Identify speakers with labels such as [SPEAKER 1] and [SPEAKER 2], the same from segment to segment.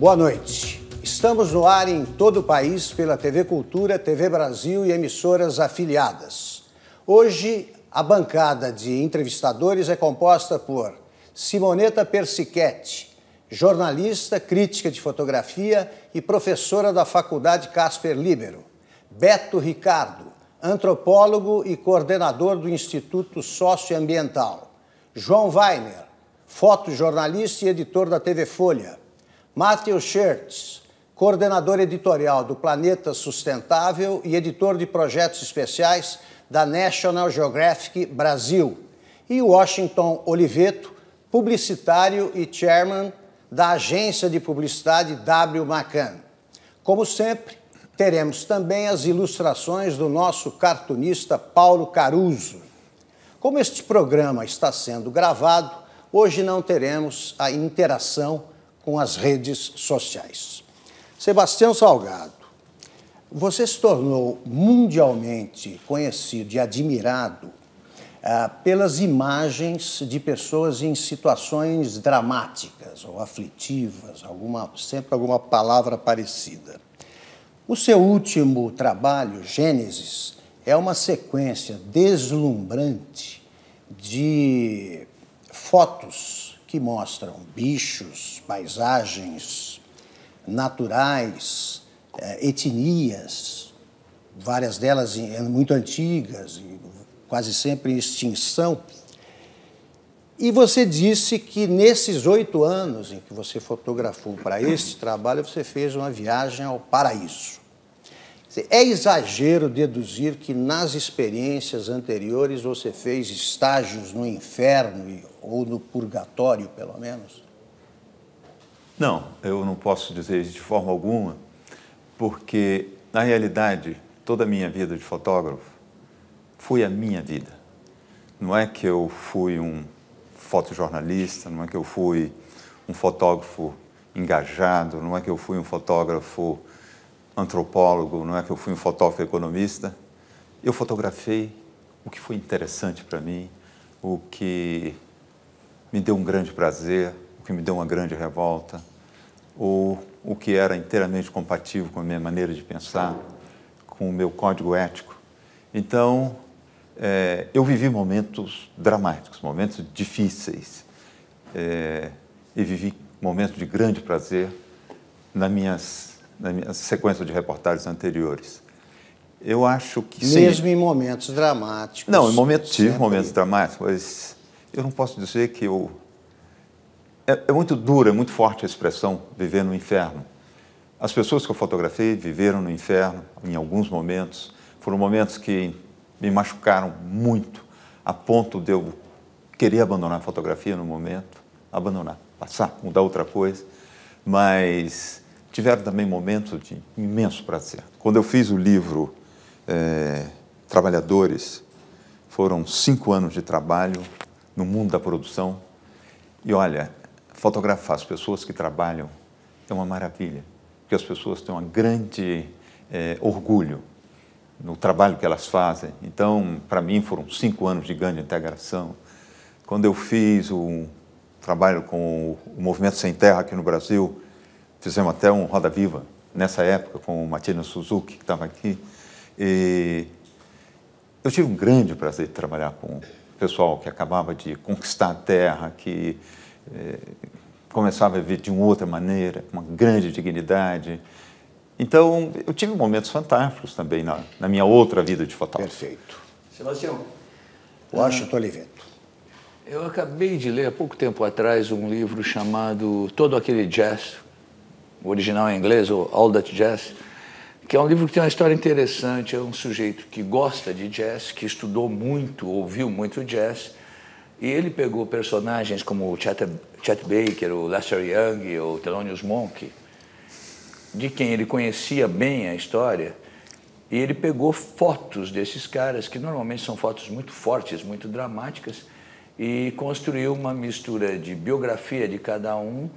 [SPEAKER 1] Boa noite. Estamos no ar em todo o país pela TV Cultura, TV Brasil e emissoras afiliadas. Hoje, a bancada de entrevistadores é composta por Simoneta Persichetti, jornalista, crítica de fotografia e professora da Faculdade Casper Libero. Beto Ricardo, antropólogo e coordenador do Instituto Socioambiental. João Weiner, fotojornalista e editor da TV Folha. Matthew Schertz, coordenador editorial do Planeta Sustentável e editor de projetos especiais da National Geographic Brasil. E Washington Oliveto, publicitário e chairman da agência de publicidade W. McCann. Como sempre, teremos também as ilustrações do nosso cartunista Paulo Caruso. Como este programa está sendo gravado, hoje não teremos a interação com as redes sociais. Sebastião Salgado, você se tornou mundialmente conhecido e admirado ah, pelas imagens de pessoas em situações dramáticas ou aflitivas, alguma, sempre alguma palavra parecida. O seu último trabalho, Gênesis, é uma sequência deslumbrante de fotos que mostram bichos, paisagens naturais, eh, etnias, várias delas muito antigas quase sempre em extinção. E você disse que nesses oito anos em que você fotografou para este trabalho, você fez uma viagem ao paraíso. É exagero deduzir que nas experiências anteriores você fez estágios no inferno ou no purgatório, pelo menos?
[SPEAKER 2] Não, eu não posso dizer de forma alguma, porque, na realidade, toda a minha vida de fotógrafo foi a minha vida. Não é que eu fui um fotojornalista, não é que eu fui um fotógrafo engajado, não é que eu fui um fotógrafo antropólogo, não é que eu fui um fotógrafo economista. Eu fotografei o que foi interessante para mim, o que me deu um grande prazer, o que me deu uma grande revolta, ou o que era inteiramente compatível com a minha maneira de pensar, com o meu código ético. Então, é, eu vivi momentos dramáticos, momentos difíceis, é, e vivi momentos de grande prazer nas minhas na minha sequência de reportagens anteriores. Eu acho que
[SPEAKER 1] mesmo sim. em momentos dramáticos.
[SPEAKER 2] Não, em momentos tive momentos dramáticos, mas eu não posso dizer que eu é, é, muito dura, é muito forte a expressão viver no inferno. As pessoas que eu fotografei viveram no inferno em alguns momentos. Foram momentos que me machucaram muito, a ponto de eu querer abandonar a fotografia no momento, abandonar, passar, mudar outra coisa. Mas tiveram também momentos de imenso prazer. Quando eu fiz o livro é, Trabalhadores, foram cinco anos de trabalho no mundo da produção. E olha, fotografar as pessoas que trabalham é uma maravilha, porque as pessoas têm um grande é, orgulho no trabalho que elas fazem. Então, para mim, foram cinco anos de grande integração. Quando eu fiz o trabalho com o Movimento Sem Terra aqui no Brasil, Fizemos até um Roda Viva nessa época com o Matina Suzuki, que estava aqui. E eu tive um grande prazer de trabalhar com o pessoal que acabava de conquistar a terra, que eh, começava a viver de uma outra maneira, com uma grande dignidade. Então, eu tive momentos fantásticos também na, na minha outra vida de fotógrafo.
[SPEAKER 1] Perfeito.
[SPEAKER 3] Sebastião.
[SPEAKER 1] Washington Oliveto.
[SPEAKER 3] Eu acabei de ler há pouco tempo atrás um livro chamado Todo Aquele Jazz, o original em inglês, o All That Jazz, que é um livro que tem uma história interessante. É um sujeito que gosta de jazz, que estudou muito, ouviu muito jazz, e ele pegou personagens como o Chet, Chet Baker, o Lester Young, o Thelonious Monk, de quem ele conhecia bem a história, e ele pegou fotos desses caras, que normalmente são fotos muito fortes, muito dramáticas, e construiu uma mistura de biografia de cada um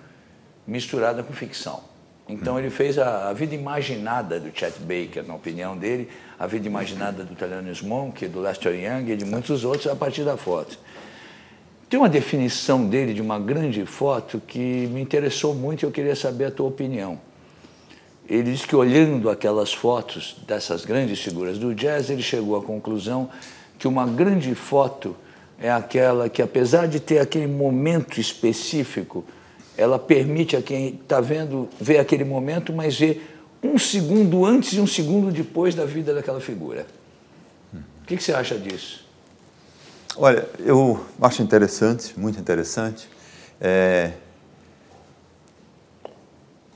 [SPEAKER 3] misturada com ficção. Então ele fez a, a, vida imaginada do Chet Baker, na opinião dele, a vida imaginada do Thelonious Monk, do Lester Young e de muitos outros a partir da foto. tem uma definição dele de uma grande foto que me interessou muito e eu queria saber a tua opinião. Ele diz que olhando aquelas fotos dessas grandes figuras do jazz, ele chegou à conclusão que uma grande foto é aquela que, apesar de ter aquele momento específico, ela permite a quem está vendo ver aquele momento, mas ver um segundo antes e um segundo depois da vida daquela figura. O que, que você acha disso?
[SPEAKER 2] Olha, eu acho interessante, muito interessante. É...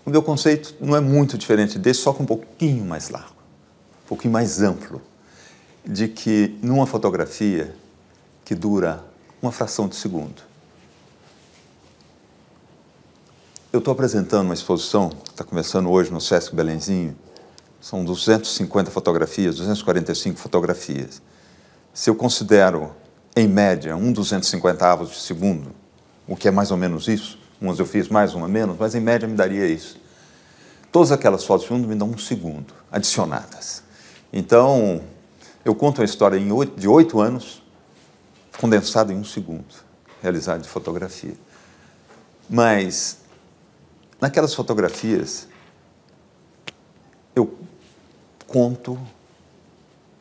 [SPEAKER 2] O meu conceito não é muito diferente desse, só que um pouquinho mais largo, um pouquinho mais amplo, de que numa fotografia que dura uma fração de segundo, Eu estou apresentando uma exposição que está começando hoje no Sesc Belenzinho. São 250 fotografias, 245 fotografias. Se eu considero, em média, um 250 avos de segundo, o que é mais ou menos isso, umas eu fiz mais, uma menos, mas em média me daria isso. Todas aquelas fotos juntas me dão um segundo, adicionadas. Então, eu conto uma história de oito anos, condensada em um segundo, realizada de fotografia. Mas Naquelas fotografias, eu conto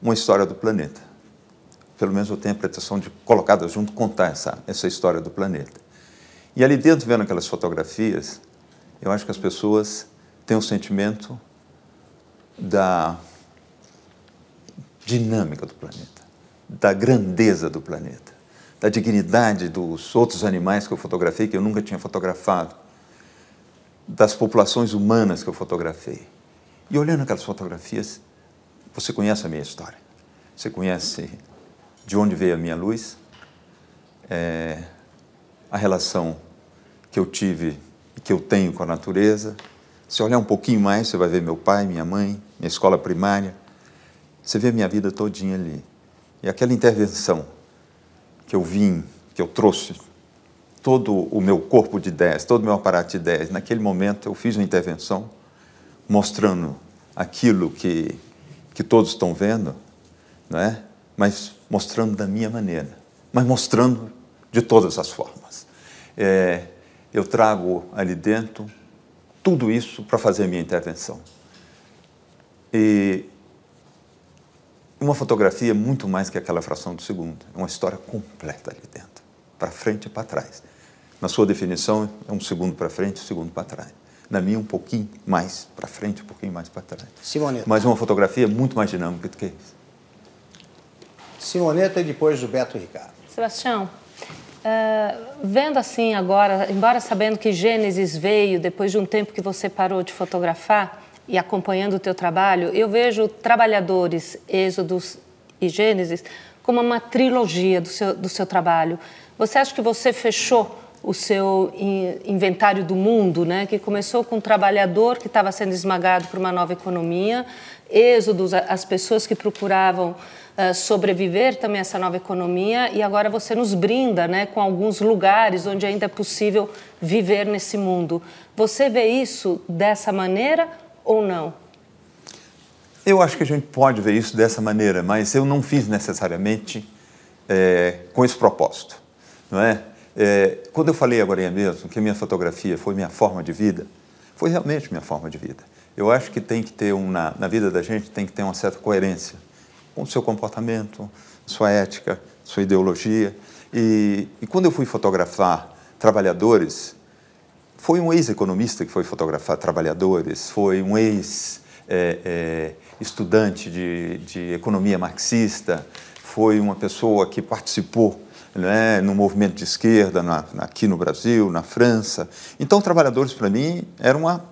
[SPEAKER 2] uma história do planeta. Pelo menos eu tenho a pretensão de, colocadas junto, contar essa, essa história do planeta. E ali dentro, vendo aquelas fotografias, eu acho que as pessoas têm o um sentimento da dinâmica do planeta, da grandeza do planeta, da dignidade dos outros animais que eu fotografei, que eu nunca tinha fotografado das populações humanas que eu fotografei. E olhando aquelas fotografias, você conhece a minha história. Você conhece de onde veio a minha luz, é, a relação que eu tive e que eu tenho com a natureza. Se olhar um pouquinho mais, você vai ver meu pai, minha mãe, minha escola primária. Você vê a minha vida todinha ali. E aquela intervenção que eu vim, que eu trouxe todo o meu corpo de ideias, todo o meu aparato de ideias. Naquele momento eu fiz uma intervenção mostrando aquilo que, que todos estão vendo, não é? mas mostrando da minha maneira, mas mostrando de todas as formas. É, eu trago ali dentro tudo isso para fazer a minha intervenção. E uma fotografia é muito mais que aquela fração de segundo, é uma história completa ali dentro, para frente e para trás. Na sua definição, é um segundo para frente, um segundo para trás. Na minha, um pouquinho mais para frente, um pouquinho mais para trás.
[SPEAKER 1] Simoneta.
[SPEAKER 2] Mas uma fotografia é muito mais dinâmica do que isso.
[SPEAKER 1] Simoneta e depois o Beto Ricardo.
[SPEAKER 4] Sebastião, uh, vendo assim agora, embora sabendo que Gênesis veio depois de um tempo que você parou de fotografar e acompanhando o teu trabalho, eu vejo Trabalhadores, Êxodos e Gênesis como uma trilogia do seu, do seu trabalho. Você acha que você fechou o seu inventário do mundo, né, que começou com um trabalhador que estava sendo esmagado por uma nova economia, êxodos, as pessoas que procuravam uh, sobreviver também a essa nova economia, e agora você nos brinda né, com alguns lugares onde ainda é possível viver nesse mundo. Você vê isso dessa maneira ou não?
[SPEAKER 2] Eu acho que a gente pode ver isso dessa maneira, mas eu não fiz necessariamente é, com esse propósito, não é? É, quando eu falei agora mesmo que minha fotografia foi minha forma de vida, foi realmente minha forma de vida. Eu acho que tem que ter uma, na vida da gente tem que ter uma certa coerência com o seu comportamento, sua ética, sua ideologia. E, e quando eu fui fotografar trabalhadores, foi um ex-economista que foi fotografar trabalhadores, foi um ex-estudante é, é, de, de economia marxista, foi uma pessoa que participou né, no movimento de esquerda na, aqui no Brasil, na França. Então, trabalhadores para mim era uma,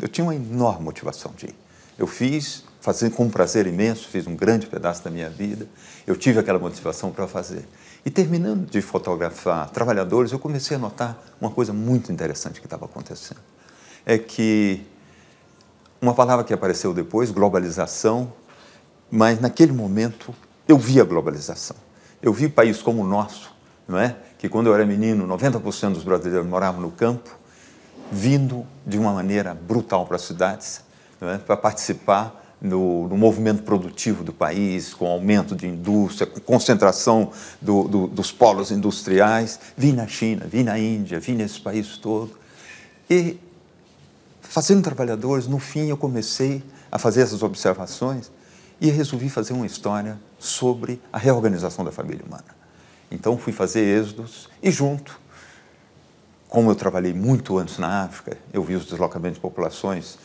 [SPEAKER 2] eu tinha uma enorme motivação de ir. Eu fiz, fazer com um prazer imenso, fiz um grande pedaço da minha vida. Eu tive aquela motivação para fazer. E terminando de fotografar trabalhadores, eu comecei a notar uma coisa muito interessante que estava acontecendo. É que uma palavra que apareceu depois, globalização, mas naquele momento eu vi a globalização. Eu vi países como o nosso, não é? que quando eu era menino, 90% dos brasileiros moravam no campo, vindo de uma maneira brutal para as cidades, é? para participar no, no, movimento produtivo do país, com aumento de indústria, com concentração do, do, dos polos industriais. Vi na China, vi na Índia, vi nesse país todo. E, fazendo trabalhadores, no fim eu comecei a fazer essas observações e resolvi fazer uma história sobre a reorganização da família humana. Então fui fazer êxodos e junto, como eu trabalhei muito antes na África, eu vi os deslocamentos de populações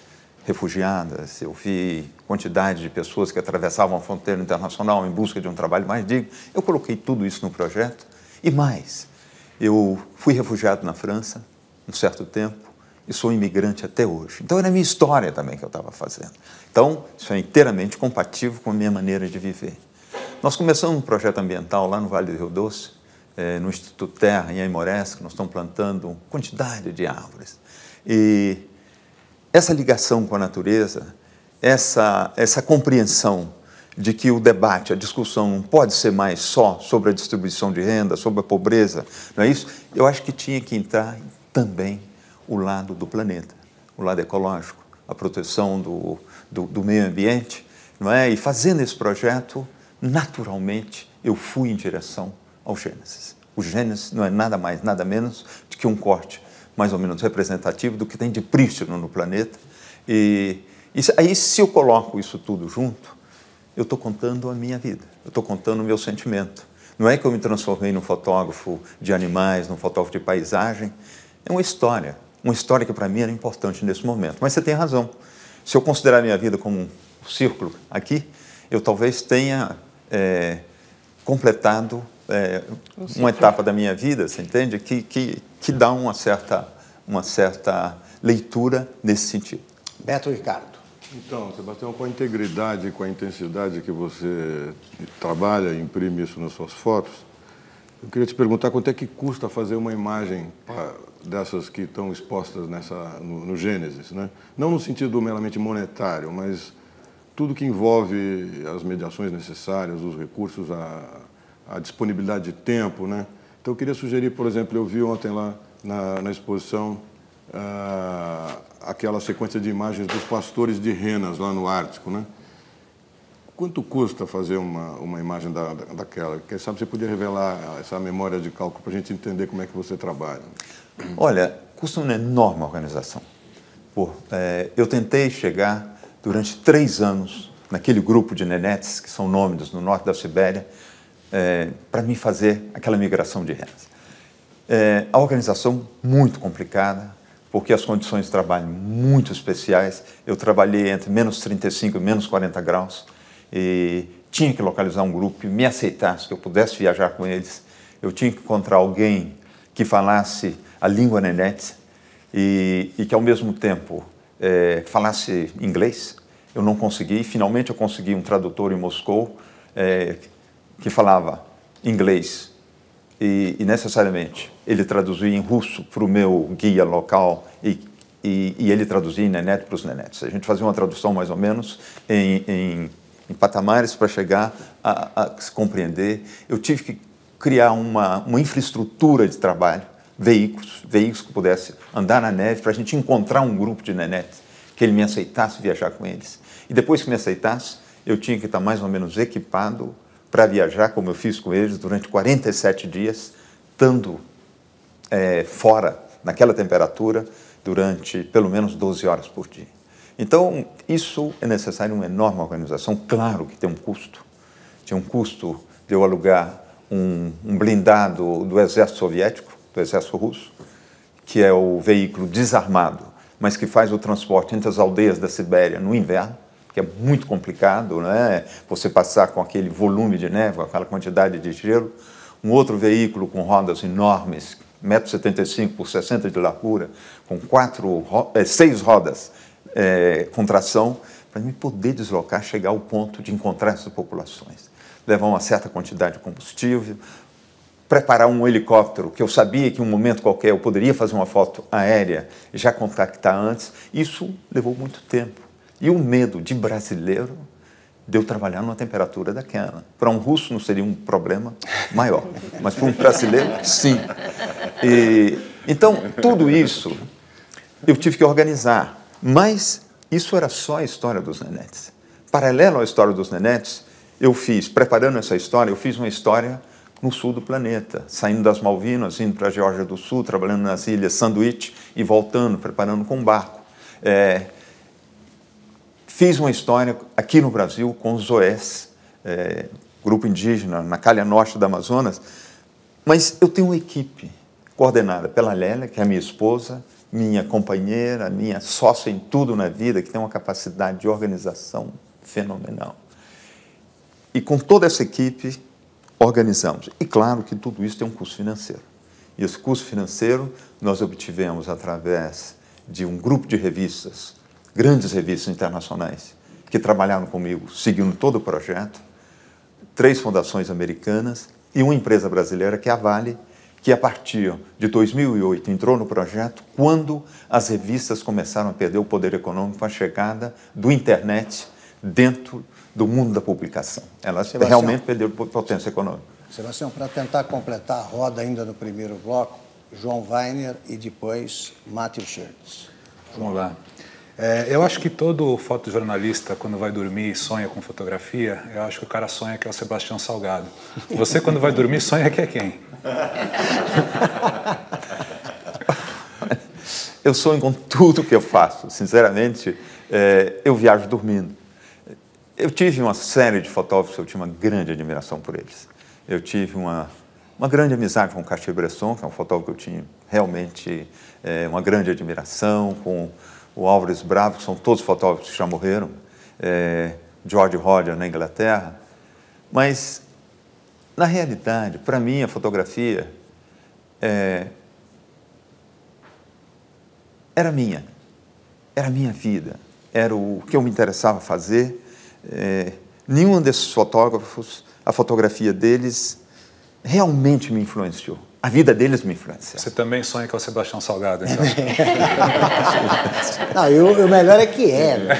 [SPEAKER 2] refugiadas, eu vi quantidade de pessoas que atravessavam a fronteira internacional em busca de um trabalho mais digno. Eu coloquei tudo isso no projeto e mais. Eu fui refugiado na França um certo tempo e sou imigrante até hoje. Então era a minha história também que eu estava fazendo. Então isso é inteiramente compatível com a minha maneira de viver. Nós começamos um projeto ambiental lá no Vale do Rio Doce, eh, no Instituto Terra, em Aimorés, que nós estamos plantando quantidade de árvores. E essa ligação com a natureza, essa, essa compreensão de que o debate, a discussão não pode ser mais só sobre a distribuição de renda, sobre a pobreza, não é isso? Eu acho que tinha que entrar também o lado do planeta, o lado ecológico, a proteção do, do, do meio ambiente, não é? E fazendo esse projeto, naturalmente, eu fui em direção ao Gênesis. O Gênesis não é nada mais, nada menos do que um corte mais ou menos representativo do que tem de prístino no planeta. E, e aí, se eu coloco isso tudo junto, eu estou contando a minha vida, eu estou contando o meu sentimento. Não é que eu me transformei num fotógrafo de animais, num fotógrafo de paisagem. É uma história, uma história que para mim era importante nesse momento. Mas você tem razão. Se eu considerar a minha vida como um círculo aqui, eu talvez tenha é, completado é, uma etapa da minha vida, você entende? Que, que, que dá uma certa, uma certa leitura nesse sentido.
[SPEAKER 1] Beto Ricardo.
[SPEAKER 5] Então, Sebastião, com a integridade e com a intensidade que você trabalha imprime isso nas suas fotos, eu queria te perguntar quanto é que custa fazer uma imagem dessas que estão expostas nessa, no, no Gênesis, né? Não no sentido meramente monetário, mas tudo que envolve as mediações necessárias, os recursos, a, a disponibilidade de tempo, né? Então eu queria sugerir, por exemplo, eu vi ontem lá na, na exposição uh, aquela sequência de imagens dos pastores de renas lá no Ártico, né? Quanto custa fazer uma, uma imagem da, da, daquela? Quem sabe você podia revelar essa memória de cálculo para a gente entender como é que você trabalha.
[SPEAKER 2] Olha, custa uma enorme organização. Por, é, eu tentei chegar durante três anos naquele grupo de nenetes, que são nômades no norte da Sibéria, é, para mim fazer aquela migração de rendas. É, a organização muito complicada, porque as condições de trabalho muito especiais. Eu trabalhei entre menos 35 e menos 40 graus e tinha que localizar um grupo que me aceitasse, que eu pudesse viajar com eles. Eu tinha que encontrar alguém que falasse a língua nenete e, e que, ao mesmo tempo, é, falasse inglês. Eu não consegui. Finalmente, eu consegui um tradutor em Moscou é, que falava inglês e, e, necessariamente ele traduzia em russo para o meu guia local e, e, e ele traduzia em nenete para os nenetes. A gente fazia uma tradução mais ou menos em, em, em patamares para chegar a, a, se compreender. Eu tive que criar uma, uma infraestrutura de trabalho, veículos, veículos que pudessem andar na neve para a gente encontrar um grupo de nenetes que ele me aceitasse viajar com eles. E depois que me aceitasse, eu tinha que estar mais ou menos equipado para viajar, como eu fiz com eles, durante 47 dias, estando é, fora, naquela temperatura, durante pelo menos 12 horas por dia. Então, isso é necessário uma enorme organização. Claro que tem um custo. Tinha um custo de eu alugar um, um blindado do exército soviético, do exército russo, que é o veículo desarmado, mas que faz o transporte entre as aldeias da Sibéria no inverno que é muito complicado, né? Você passar com aquele volume de neve, com aquela quantidade de gelo. Um outro veículo com rodas enormes, 1,75m por 60 de largura, com quatro, é, seis rodas é, com tração, para mim poder deslocar, chegar ao ponto de encontrar essas populações. Levar uma certa quantidade de combustível, preparar um helicóptero, que eu sabia que em um momento qualquer eu poderia fazer uma foto aérea já contactar antes. Isso levou muito tempo. E o medo de brasileiro de eu trabalhar numa temperatura daquela. Para um russo não seria um problema maior, mas para um brasileiro, sim. E, então, tudo isso eu tive que organizar. Mas isso era só a história dos nenetes. paralelo à história dos nenetes, eu fiz, preparando essa história, eu fiz uma história no sul do planeta, saindo das Malvinas, indo para a Geórgia do Sul, trabalhando nas ilhas Sandwich e voltando, preparando com um barco. É, fiz uma história aqui no Brasil com os OES, é, grupo indígena na calha norte do Amazonas, mas eu tenho uma equipe coordenada pela Lélia, que é a minha esposa, minha companheira, minha sócia em tudo na vida, que tem uma capacidade de organização fenomenal. E com toda essa equipe, organizamos. E claro que tudo isso tem um custo financeiro. E esse custo financeiro nós obtivemos através de um grupo de revistas, grandes revistas internacionais, que trabalharam comigo, seguindo todo o projeto, três fundações americanas e uma empresa brasileira, que é a Vale, que a partir de 2008 entrou no projeto quando as revistas começaram a perder o poder econômico com a chegada do internet dentro do mundo da publicação. Elas Sebastião, realmente perderam potência econômica.
[SPEAKER 1] Sebastião, para tentar completar a roda ainda no primeiro bloco, João Weiner e depois Matthew Shirts.
[SPEAKER 6] Vamos lá. É, eu acho que todo fotojornalista, quando vai dormir, sonha com fotografia. Eu acho que o cara sonha que é o Sebastião Salgado. Você, quando vai dormir, sonha que é quem?
[SPEAKER 2] eu sonho com tudo que eu faço. Sinceramente, é, eu viajo dormindo. Eu tive uma série de fotógrafos eu tinha uma grande admiração por eles. Eu tive uma, uma grande amizade com o Cartier-Bresson, que é um fotógrafo que eu tinha realmente é, uma grande admiração, com o Álvares Bravo, que são todos fotógrafos que já morreram, é, George Roger na Inglaterra. Mas, na realidade, para mim, a fotografia é, era minha, era a minha vida, era o que eu me interessava fazer é, nenhum desses fotógrafos, a fotografia deles realmente me influenciou. A vida deles me influenciou.
[SPEAKER 6] Você também sonha com o Sebastião Salgado, então?
[SPEAKER 1] Não, e o, melhor é que é. Né?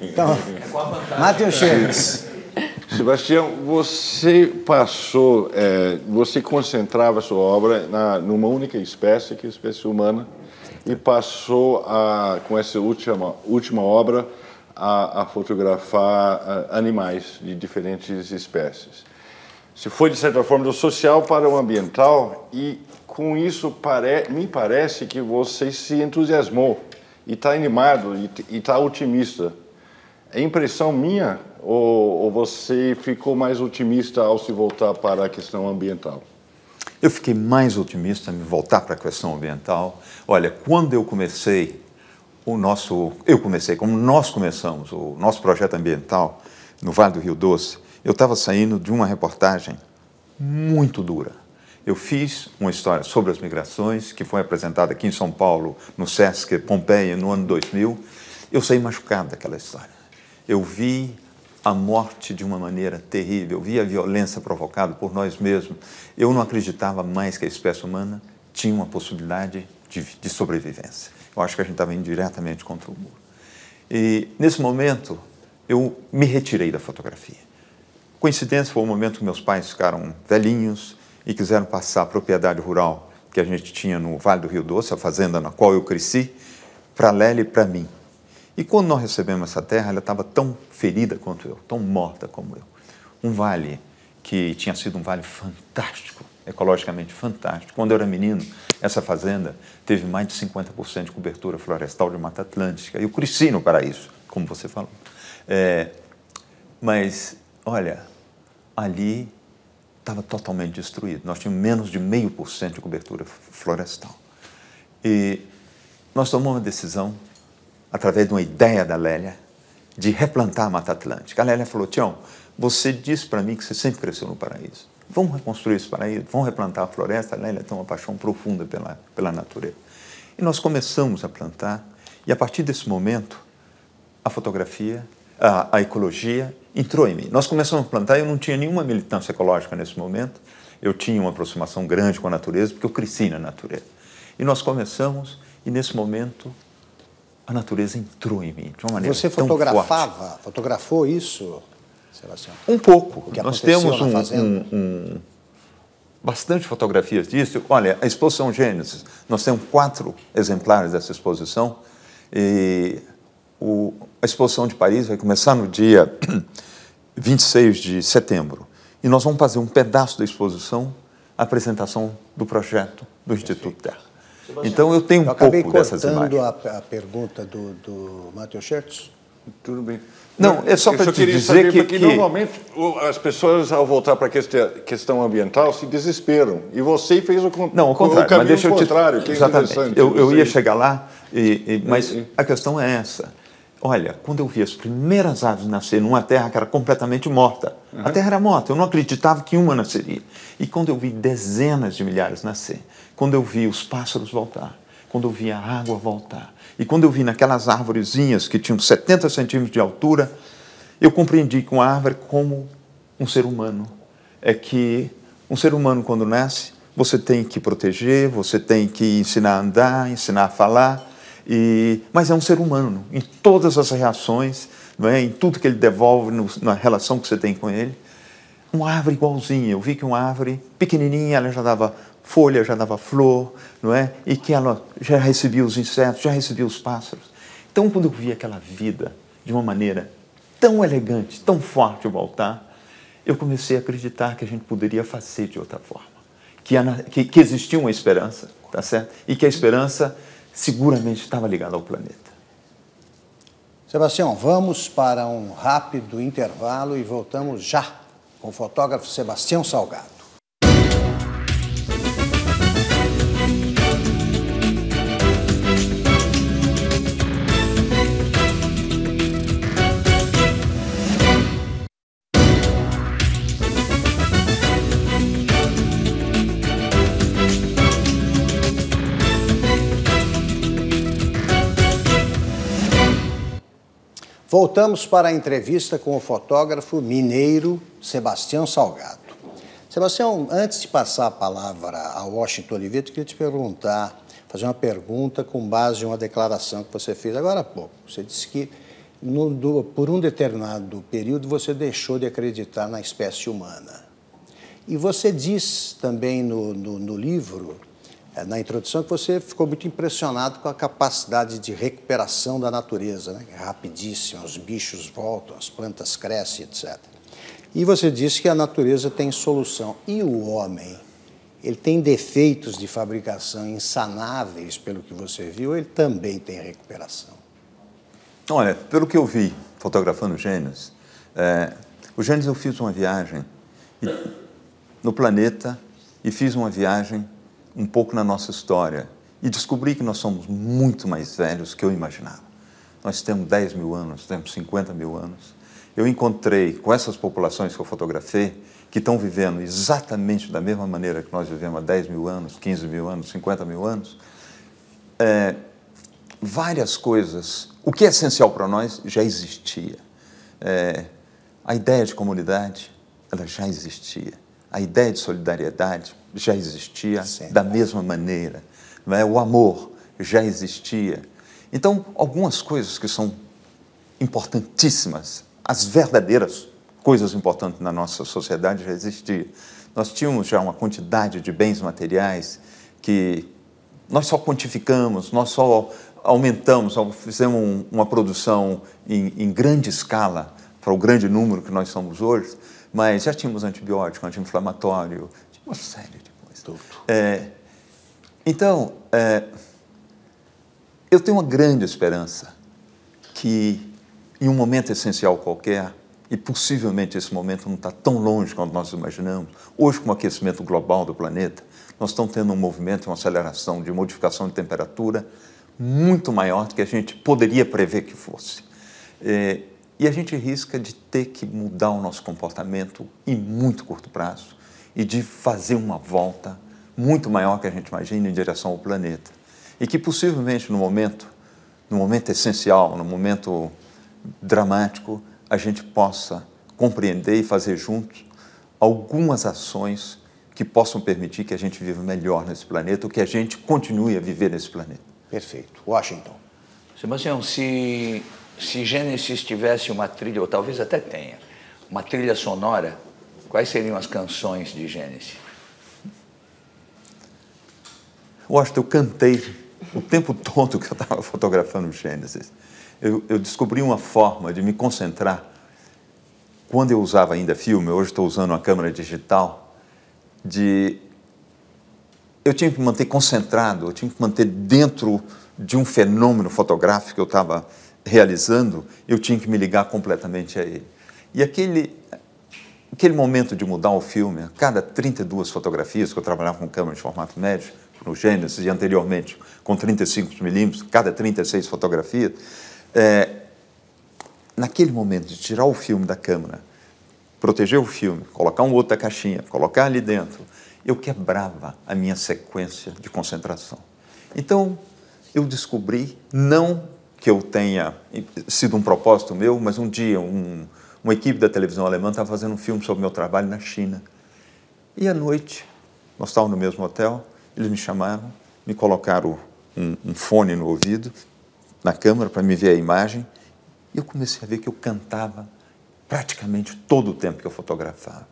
[SPEAKER 1] Então, Matheus Chaves.
[SPEAKER 5] Sebastião, você passou, é, você concentrava a sua obra na, numa única espécie, que é a espécie humana, e passou a, com essa última, última obra a, a fotografar animais de diferentes espécies. Se foi, de certa forma, do social para o ambiental e, com isso, pare... me parece que você se entusiasmou e está animado e está otimista. É impressão minha ou, ou você ficou mais otimista ao se voltar para a questão ambiental?
[SPEAKER 2] Eu fiquei mais otimista me voltar para a questão ambiental. Olha, quando eu comecei o nosso, eu comecei, como nós começamos o nosso projeto ambiental no Vale do Rio Doce, eu estava saindo de uma reportagem muito dura. Eu fiz uma história sobre as migrações, que foi apresentada aqui em São Paulo, no Sesc Pompeia, no ano 2000. Eu saí machucado daquela história. Eu vi a morte de uma maneira terrível, eu vi a violência provocada por nós mesmos. Eu não acreditava mais que a espécie humana tinha uma possibilidade de, de sobrevivência. Eu acho que a gente estava indo diretamente contra o muro. E, nesse momento, eu me retirei da fotografia. Coincidência, foi o momento que meus pais ficaram velhinhos e quiseram passar a propriedade rural que a gente tinha no Vale do Rio Doce, a fazenda na qual eu cresci, para Lélia e para mim. E quando nós recebemos essa terra, ela estava tão ferida quanto eu, tão morta como eu. Um vale que tinha sido um vale fantástico, ecologicamente fantástico. Quando eu era menino, essa fazenda teve mais de 50% de cobertura florestal de Mata Atlântica. Eu cresci no paraíso, como você falou. É, mas, olha, ali estava totalmente destruído. Nós tínhamos menos de meio por cento de cobertura florestal. E nós tomamos uma decisão, através de uma ideia da Lélia, de replantar a Mata Atlântica. A Lélia falou, Tião, você disse para mim que você sempre cresceu no paraíso. Vamos reconstruir esse paraíso, vamos replantar a floresta. A Lélia tem uma paixão profunda pela, pela natureza. E nós começamos a plantar, e a partir desse momento, a fotografia, a, a ecologia entrou em mim. Nós começamos a plantar, eu não tinha nenhuma militância ecológica nesse momento, eu tinha uma aproximação grande com a natureza, porque eu cresci na natureza. E nós começamos, e nesse momento, a natureza entrou em mim de uma maneira
[SPEAKER 1] Você fotografava, forte. fotografou isso? Sebastião?
[SPEAKER 2] Um pouco. Nós temos um, um, um, bastante fotografias disso. Olha, a exposição Gênesis, nós temos quatro exemplares dessa exposição. E o, a exposição de Paris vai começar no dia 26 de setembro. E nós vamos fazer um pedaço da exposição, a apresentação do projeto do Instituto Terra. Então eu tenho um
[SPEAKER 1] eu acabei
[SPEAKER 2] pouco dessas imagens.
[SPEAKER 1] a, a pergunta do, do Matheus Schertz.
[SPEAKER 5] Tudo bem.
[SPEAKER 2] Não, é só para te dizer que-
[SPEAKER 5] porque
[SPEAKER 2] que-
[SPEAKER 5] normalmente o- as pessoas, ao voltar para a questão, ambiental, se desesperam. E você fez o,
[SPEAKER 2] Não, ao
[SPEAKER 5] o
[SPEAKER 2] contrário,
[SPEAKER 5] caminho
[SPEAKER 2] mas deixa eu te...
[SPEAKER 5] contrário, que é
[SPEAKER 2] Exatamente.
[SPEAKER 5] interessante.
[SPEAKER 2] Eu, eu ia chegar lá, e- e- mas a questão é essa. Olha, quando eu vi as primeiras aves nascer numa terra que era completamente morta, a terra era morta, eu não acreditava que uma nasceria. E quando eu vi dezenas de milhares nascer, quando eu vi os pássaros voltar, quando eu vi a água voltar, e quando eu vi naquelas árvorezinhas que tinham 70 centímetros de altura, eu compreendi que uma árvore como um ser humano. É que um ser humano, quando nasce, você tem que proteger, você tem que ensinar a andar, ensinar a falar, e... mas é um ser humano, em todas as reações, não é? em tudo que ele devolve, no- na relação que você tem com ele. Uma árvore igualzinha. Eu vi que uma árvore pequenininha, ela já dava folha, já dava flor, não é? E que ela já recebia os insetos, já recebia os pássaros. Então, quando eu vi aquela vida de uma maneira tão elegante, tão forte voltar, eu comecei a acreditar que a gente poderia fazer de outra forma, que, que, que existia uma esperança, tá certo? E que a esperança seguramente estava ligada ao planeta.
[SPEAKER 1] Sebastião, vamos para um rápido intervalo e voltamos já com o fotógrafo Sebastião Salgado. Voltamos para a entrevista com o fotógrafo mineiro Sebastião Salgado. Sebastião, antes de passar a palavra ao Washington Oliveto, queria te perguntar, fazer uma pergunta com base em uma declaração que você fez agora há pouco. Você disse que no- do- por um determinado período você deixou de acreditar na espécie humana. E você diz também no, no- no livro, na introdução, que você ficou muito impressionado com a capacidade de recuperação da natureza, né? É rapidíssima, os bichos voltam, as plantas crescem, etc. E você disse que a natureza tem solução. E o homem? Ele tem defeitos de fabricação insanáveis, pelo que você viu, ele também tem recuperação?
[SPEAKER 2] Olha, pelo que eu vi fotografando Gênesis, é, o Gênesis eu fiz uma viagem no planeta e fiz uma viagem um pouco na nossa história e descobri que nós somos muito mais velhos que eu imaginava. Nós temos 10 mil anos, temos 50 mil anos. Eu encontrei com essas populações que eu fotografei que estão vivendo exatamente da mesma maneira que nós vivemos há 10 mil anos, 15 mil anos, 50 mil anos, é, várias coisas. O que é essencial para nós já existia. É, a ideia de comunidade, ela já existia. A ideia de solidariedade já existia
[SPEAKER 1] Sim.
[SPEAKER 2] da mesma maneira. é? O amor já existia. Então, algumas coisas que são importantíssimas, as verdadeiras coisas importantes na nossa sociedade já existiam. Nós tínhamos já uma quantidade de bens materiais que nós só quantificamos, nós só aumentamos, só fizemos um- uma produção em, em grande escala para o grande número que nós somos hoje, mas já tínhamos antibiótico, anti-inflamatório, uma série de coisas. É, então, é, eu tenho uma grande esperança que, em um momento essencial qualquer, e possivelmente esse momento não está tão longe quanto nós imaginamos, hoje, com o aquecimento global do planeta, nós estamos tendo um movimento, uma aceleração de modificação de temperatura muito maior do que a gente poderia prever que fosse. É, e a gente risca de ter que mudar o nosso comportamento em muito curto prazo e de fazer uma volta muito maior que a gente imagina em direção ao planeta. E que possivelmente no momento, no momento essencial, no momento dramático, a gente possa compreender e fazer juntos algumas ações que possam permitir que a gente viva melhor nesse planeta, ou que a gente continue a viver nesse planeta.
[SPEAKER 1] Perfeito. Washington.
[SPEAKER 3] Sebastião, se, se Gênesis tivesse uma trilha, ou talvez até tenha, uma trilha sonora, quais seriam as canções de Gênesis?
[SPEAKER 2] Washington, eu cantei o tempo todo que eu estava fotografando Gênesis. eu, eu descobri uma forma de me concentrar. Quando eu usava ainda filme, hoje estou usando uma câmera digital, de eu tinha que me manter concentrado, eu tinha que manter dentro de um fenômeno fotográfico que eu estava realizando, eu tinha que me ligar completamente a ele. E aquele, aquele momento de mudar o filme, a cada 32 fotografias, que eu trabalhava com câmera de formato médio, no Gênesis, e anteriormente com 35 milímetros, cada 36 fotografias, é, naquele momento de tirar o filme da câmera, proteger o filme, colocar um outro da caixinha, colocar ali dentro, eu quebrava a minha sequência de concentração. Então, eu descobri, não que eu tenha sido um propósito meu, mas um dia um, uma equipe da televisão alemã estava fazendo um filme sobre meu trabalho na China. E à noite, nós estávamos no mesmo hotel, eles me chamaram, me colocaram um, um fone no ouvido, na câmera, para me ver a imagem, e eu comecei a ver que eu cantava praticamente todo o tempo que eu fotografava.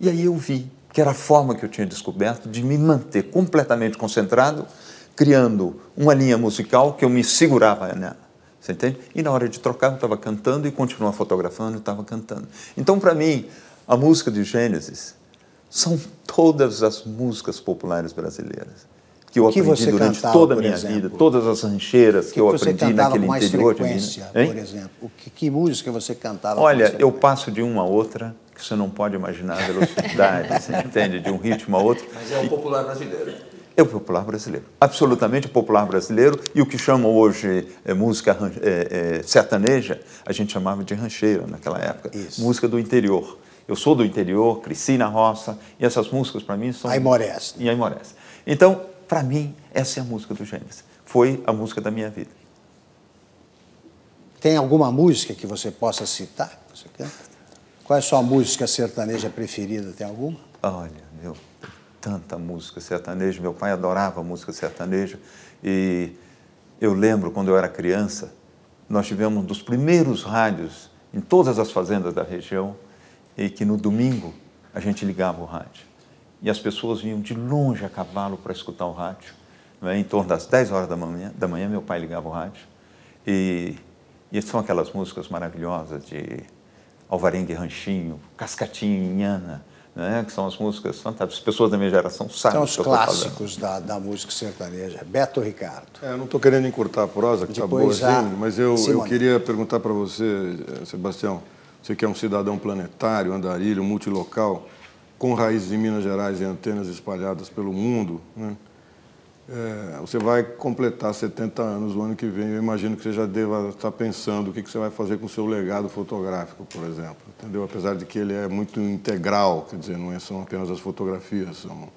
[SPEAKER 2] E aí eu vi que era a forma que eu tinha descoberto de me manter completamente concentrado, criando uma linha musical que eu me segurava nela. Você entende? E na hora de trocar, eu estava cantando e continuava fotografando, eu estava cantando. Então, para mim, a música de Gênesis são todas as músicas populares brasileiras que eu que aprendi durante cantava, toda a minha exemplo? vida, todas as rancheiras que, que eu aprendi naquele
[SPEAKER 1] mais
[SPEAKER 2] interior
[SPEAKER 1] de Minas. Por exemplo, que, que, música você cantava?
[SPEAKER 2] Olha, eu passo de uma a outra que você não pode imaginar a velocidade, você entende, de um ritmo a outro.
[SPEAKER 3] Mas é o popular brasileiro.
[SPEAKER 2] É o popular brasileiro, absolutamente o popular brasileiro e o que chamam hoje é, música é, é, sertaneja, a gente chamava de rancheira naquela época, Isso. música do interior. Eu sou do interior, cresci na roça e essas músicas para mim são.
[SPEAKER 1] Aimorés.
[SPEAKER 2] E Aimorés. Então, para mim, essa é a música do Gênesis. Foi a música da minha vida.
[SPEAKER 1] Tem alguma música que você possa citar? Você canta? Qual é a sua música sertaneja preferida? Tem alguma?
[SPEAKER 2] Olha, meu, tanta música sertaneja. Meu pai adorava música sertaneja. E eu lembro, quando eu era criança, nós tivemos um dos primeiros rádios em todas as fazendas da região e que no domingo a gente ligava o rádio e as pessoas vinham de longe a cavalo para escutar o rádio. É? Em torno das 10 horas da manhã, da manhã, meu pai ligava o rádio. E, e são aquelas músicas maravilhosas de Alvarengue Ranchinho, Cascatinho Inhana, né? que são as músicas fantásticas. As pessoas da minha geração sabem
[SPEAKER 1] São os clássicos da, da música sertaneja. Beto Ricardo.
[SPEAKER 5] É, eu não estou querendo encurtar a prosa, que está boazinha, mas eu, eu queria perguntar para você, Sebastião, você que é um cidadão planetário, andarilho, multilocal, com raízes em Minas Gerais e antenas espalhadas pelo mundo, né? É, você vai completar 70 anos o ano que vem. Eu imagino que você já deva estar pensando o que você vai fazer com o seu legado fotográfico, por exemplo. Entendeu? Apesar de que ele é muito integral, quer dizer, não é, são apenas as fotografias, são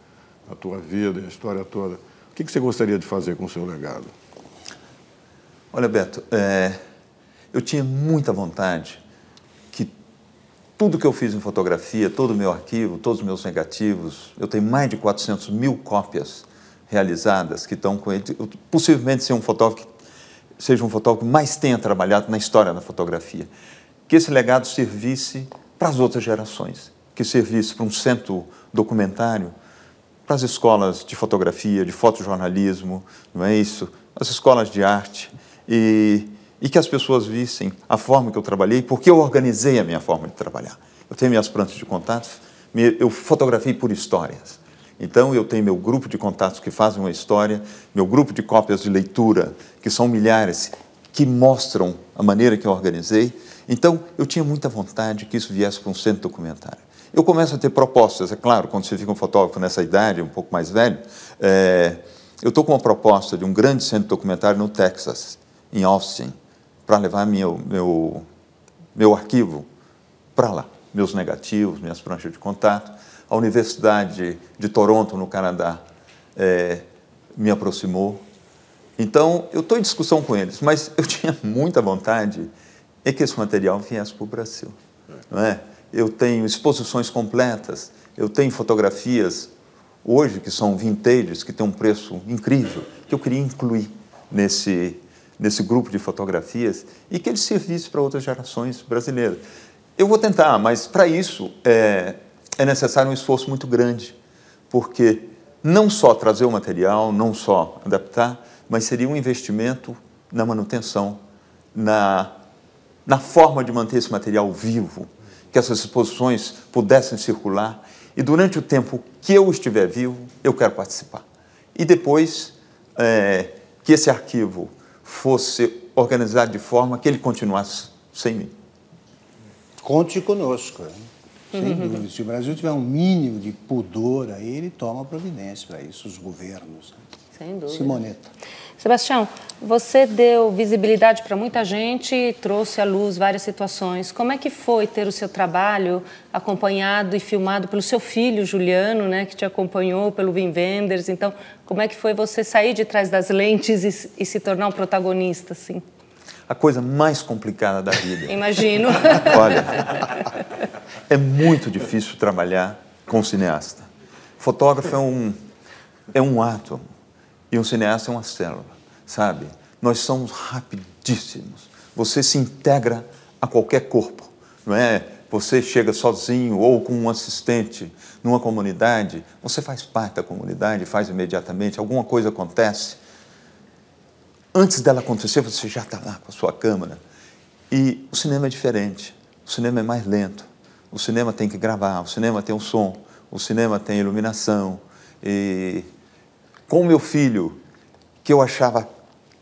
[SPEAKER 5] a tua vida a história toda. O que você gostaria de fazer com o seu legado?
[SPEAKER 2] Olha, Beto, é, eu tinha muita vontade tudo que eu fiz em fotografia, todo o meu arquivo, todos os meus negativos, eu tenho mais de 400 mil cópias realizadas que estão com ele. Possivelmente ser um fotógrafo que seja um fotógrafo que mais tenha trabalhado na história da fotografia. Que esse legado servisse para as outras gerações, que servisse para um centro documentário, para as escolas de fotografia, de fotojornalismo, não é isso? As escolas de arte. E e que as pessoas vissem a forma que eu trabalhei, porque eu organizei a minha forma de trabalhar. Eu tenho minhas plantas de contatos, eu fotografei por histórias. Então, eu tenho meu grupo de contatos que fazem uma história, meu grupo de cópias de leitura, que são milhares, que mostram a maneira que eu organizei. Então, eu tinha muita vontade que isso viesse para um centro documentário. Eu começo a ter propostas, é claro, quando você fica um fotógrafo nessa idade, um pouco mais velho, é, eu estou com uma proposta de um grande centro documentário no Texas, em Austin, para levar meu, meu, meu arquivo para lá, meus negativos, minhas pranchas de contato. A Universidade de Toronto, no Canadá, é, me aproximou. Então, eu estou em discussão com eles, mas eu tinha muita vontade é que esse material viesse para o Brasil. Não é? Eu tenho exposições completas, eu tenho fotografias hoje que são vintages, que têm um preço incrível, que eu queria incluir nesse, nesse grupo de fotografias e que ele servisse para outras gerações brasileiras. Eu vou tentar, mas para isso é, é necessário um esforço muito grande, porque não só trazer o material, não só adaptar, mas seria um investimento na manutenção na, na forma de manter esse material vivo, que essas exposições pudessem circular. E durante o tempo que eu estiver vivo, eu quero participar. E depois é, que esse arquivo fosse organizado de forma que ele continuasse sem mim.
[SPEAKER 1] Conte conosco. Sem dúvida. Se o Brasil tiver um mínimo de pudor aí, ele toma providência para isso, os governos. Né?
[SPEAKER 4] Sem dúvida.
[SPEAKER 1] Simoneta.
[SPEAKER 4] Sebastião, você deu visibilidade para muita gente e trouxe à luz várias situações. Como é que foi ter o seu trabalho acompanhado e filmado pelo seu filho, Juliano, né, que te acompanhou, pelo Wim Wenders? Então, como é que foi você sair de trás das lentes e, e se tornar um protagonista, assim?
[SPEAKER 2] A coisa mais complicada da vida.
[SPEAKER 4] Imagino.
[SPEAKER 2] Olha, é muito difícil trabalhar com cineasta. Fotógrafo é um, é um ato e um cineasta é uma célula, sabe? Nós somos rapidíssimos. Você se integra a qualquer corpo, não é? Você chega sozinho ou com um assistente numa comunidade, você faz parte da comunidade, faz imediatamente, alguma coisa acontece. Antes dela acontecer, você já está lá com a sua câmera. E o cinema é diferente. O cinema é mais lento. O cinema tem que gravar, o cinema tem o som, o cinema tem iluminação. E com meu filho, que eu achava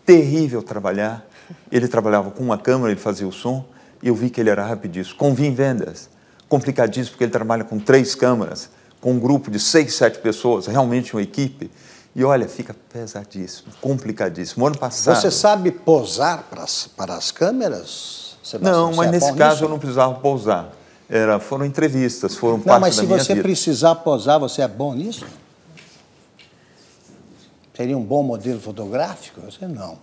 [SPEAKER 2] terrível trabalhar, ele trabalhava com uma câmera, ele fazia o som, e eu vi que ele era rapidíssimo. Com Vim Vendas, complicadíssimo, porque ele trabalha com três câmeras, com um grupo de seis, sete pessoas, realmente uma equipe. E olha, fica pesadíssimo, complicadíssimo. O ano passado.
[SPEAKER 1] Você sabe posar para as, para as câmeras?
[SPEAKER 2] Sebastião? Não, mas é nesse caso nisso? eu não precisava posar. Era, foram entrevistas, foram
[SPEAKER 1] não,
[SPEAKER 2] parte
[SPEAKER 1] mas
[SPEAKER 2] da
[SPEAKER 1] se
[SPEAKER 2] minha
[SPEAKER 1] você
[SPEAKER 2] vida.
[SPEAKER 1] precisar posar, você é bom nisso? Seria um bom modelo fotográfico? Você não.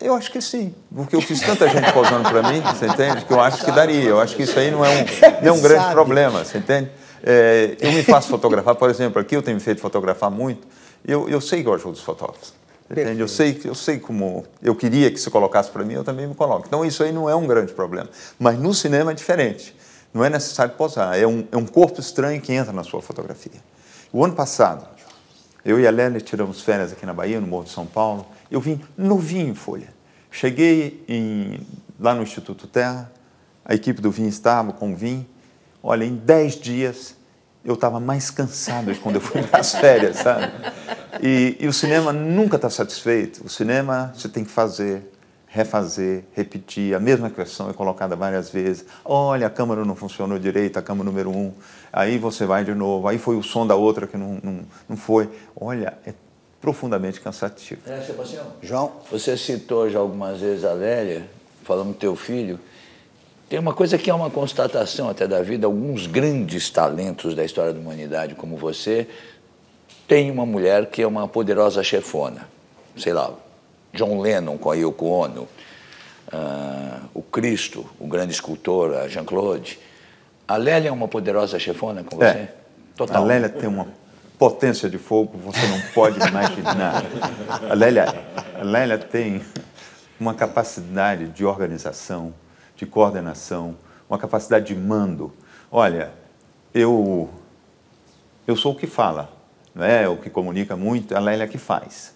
[SPEAKER 2] Eu acho que sim, porque eu fiz tanta gente posando para mim, você entende? Que eu acho que daria. Eu acho que isso aí não é um, não é um grande problema, você entende? É, eu me faço fotografar, por exemplo, aqui eu tenho me feito fotografar muito. Eu, eu sei que eu ajudo os fotógrafos. Entende? Eu sei, eu sei como eu queria que se colocasse para mim, eu também me coloco. Então isso aí não é um grande problema. Mas no cinema é diferente. Não é necessário posar. É um, é um corpo estranho que entra na sua fotografia. O ano passado, eu e a Lélia tiramos férias aqui na Bahia, no Morro de São Paulo. Eu vim novinho em folha. Cheguei em, lá no Instituto Terra, a equipe do Vim estava com o Vim. Olha, em 10 dias eu estava mais cansado de quando eu fui nas férias, sabe? E, e o cinema nunca está satisfeito. O cinema você tem que fazer, refazer, repetir. A mesma questão é colocada várias vezes. Olha, a câmera não funcionou direito, a câmera número um. Aí você vai de novo. Aí foi o som da outra que não, não, não foi. Olha, é profundamente cansativo.
[SPEAKER 3] É, Sebastião.
[SPEAKER 1] João?
[SPEAKER 3] Você citou já algumas vezes a Lélia, falando do teu filho. Tem uma coisa que é uma constatação até da vida, alguns grandes talentos da história da humanidade, como você, tem uma mulher que é uma poderosa chefona. Sei lá, John Lennon com a Yoko Ono, uh, o Cristo, o grande escultor, a Jean-Claude. A Lélia é uma poderosa chefona com você?
[SPEAKER 2] É. Total. A Lélia tem uma potência de fogo, você não pode imaginar. A Lélia, a Lélia tem uma capacidade de organização, de coordenação, uma capacidade de mando. Olha, eu eu sou o que fala, não é o que comunica muito, a Lélia que faz.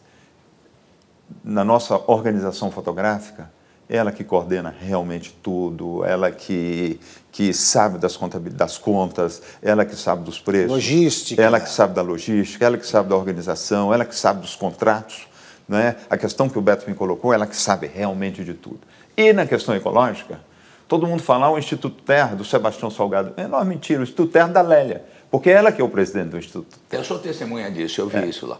[SPEAKER 2] Na nossa organização fotográfica, ela que coordena realmente tudo, ela que, que sabe das, das contas, ela que sabe dos preços.
[SPEAKER 1] Logística.
[SPEAKER 2] Ela que sabe da logística, ela que sabe da organização, ela que sabe dos contratos. Né? A questão que o Beto me colocou, ela que sabe realmente de tudo. E na questão ecológica, todo mundo fala, ah, o Instituto Terra, do Sebastião Salgado. É não, mentira, o Instituto Terra da Lélia. Porque ela que é o presidente do Instituto.
[SPEAKER 3] Eu sou testemunha disso, eu vi é. isso lá.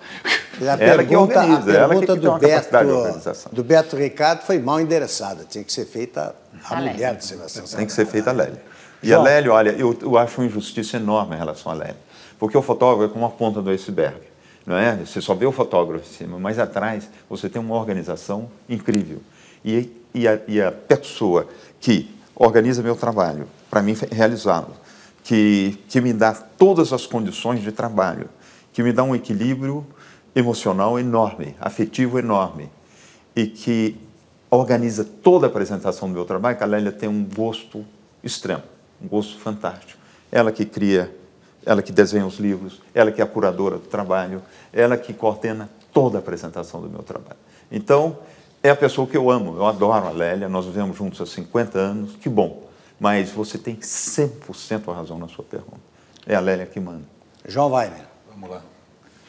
[SPEAKER 1] A ela pergunta, que organiza, a pergunta ela que do, Beto, do Beto Ricardo foi mal endereçada. Tinha que ser feita a, a mulher de Sebastião
[SPEAKER 2] Tem que ser feita a Lélia. E João. a Lélia, olha, eu, eu acho uma injustiça enorme em relação à Lélia. Porque o fotógrafo é como a ponta do iceberg. Não é? Você só vê o fotógrafo em cima, mas atrás você tem uma organização incrível. E, e, a, e a pessoa que organiza meu trabalho, para mim realizá-lo, que, que me dá todas as condições de trabalho, que me dá um equilíbrio emocional enorme, afetivo enorme, e que organiza toda a apresentação do meu trabalho, que a Lélia tem um gosto extremo, um gosto fantástico. Ela que cria, ela que desenha os livros, ela que é a curadora do trabalho, ela que coordena toda a apresentação do meu trabalho. Então, é a pessoa que eu amo. Eu adoro a Lélia, nós vivemos juntos há 50 anos, que bom. Mas você tem 100% a razão na sua pergunta. É a Lélia que manda.
[SPEAKER 1] João Weiner.
[SPEAKER 6] Vamos lá.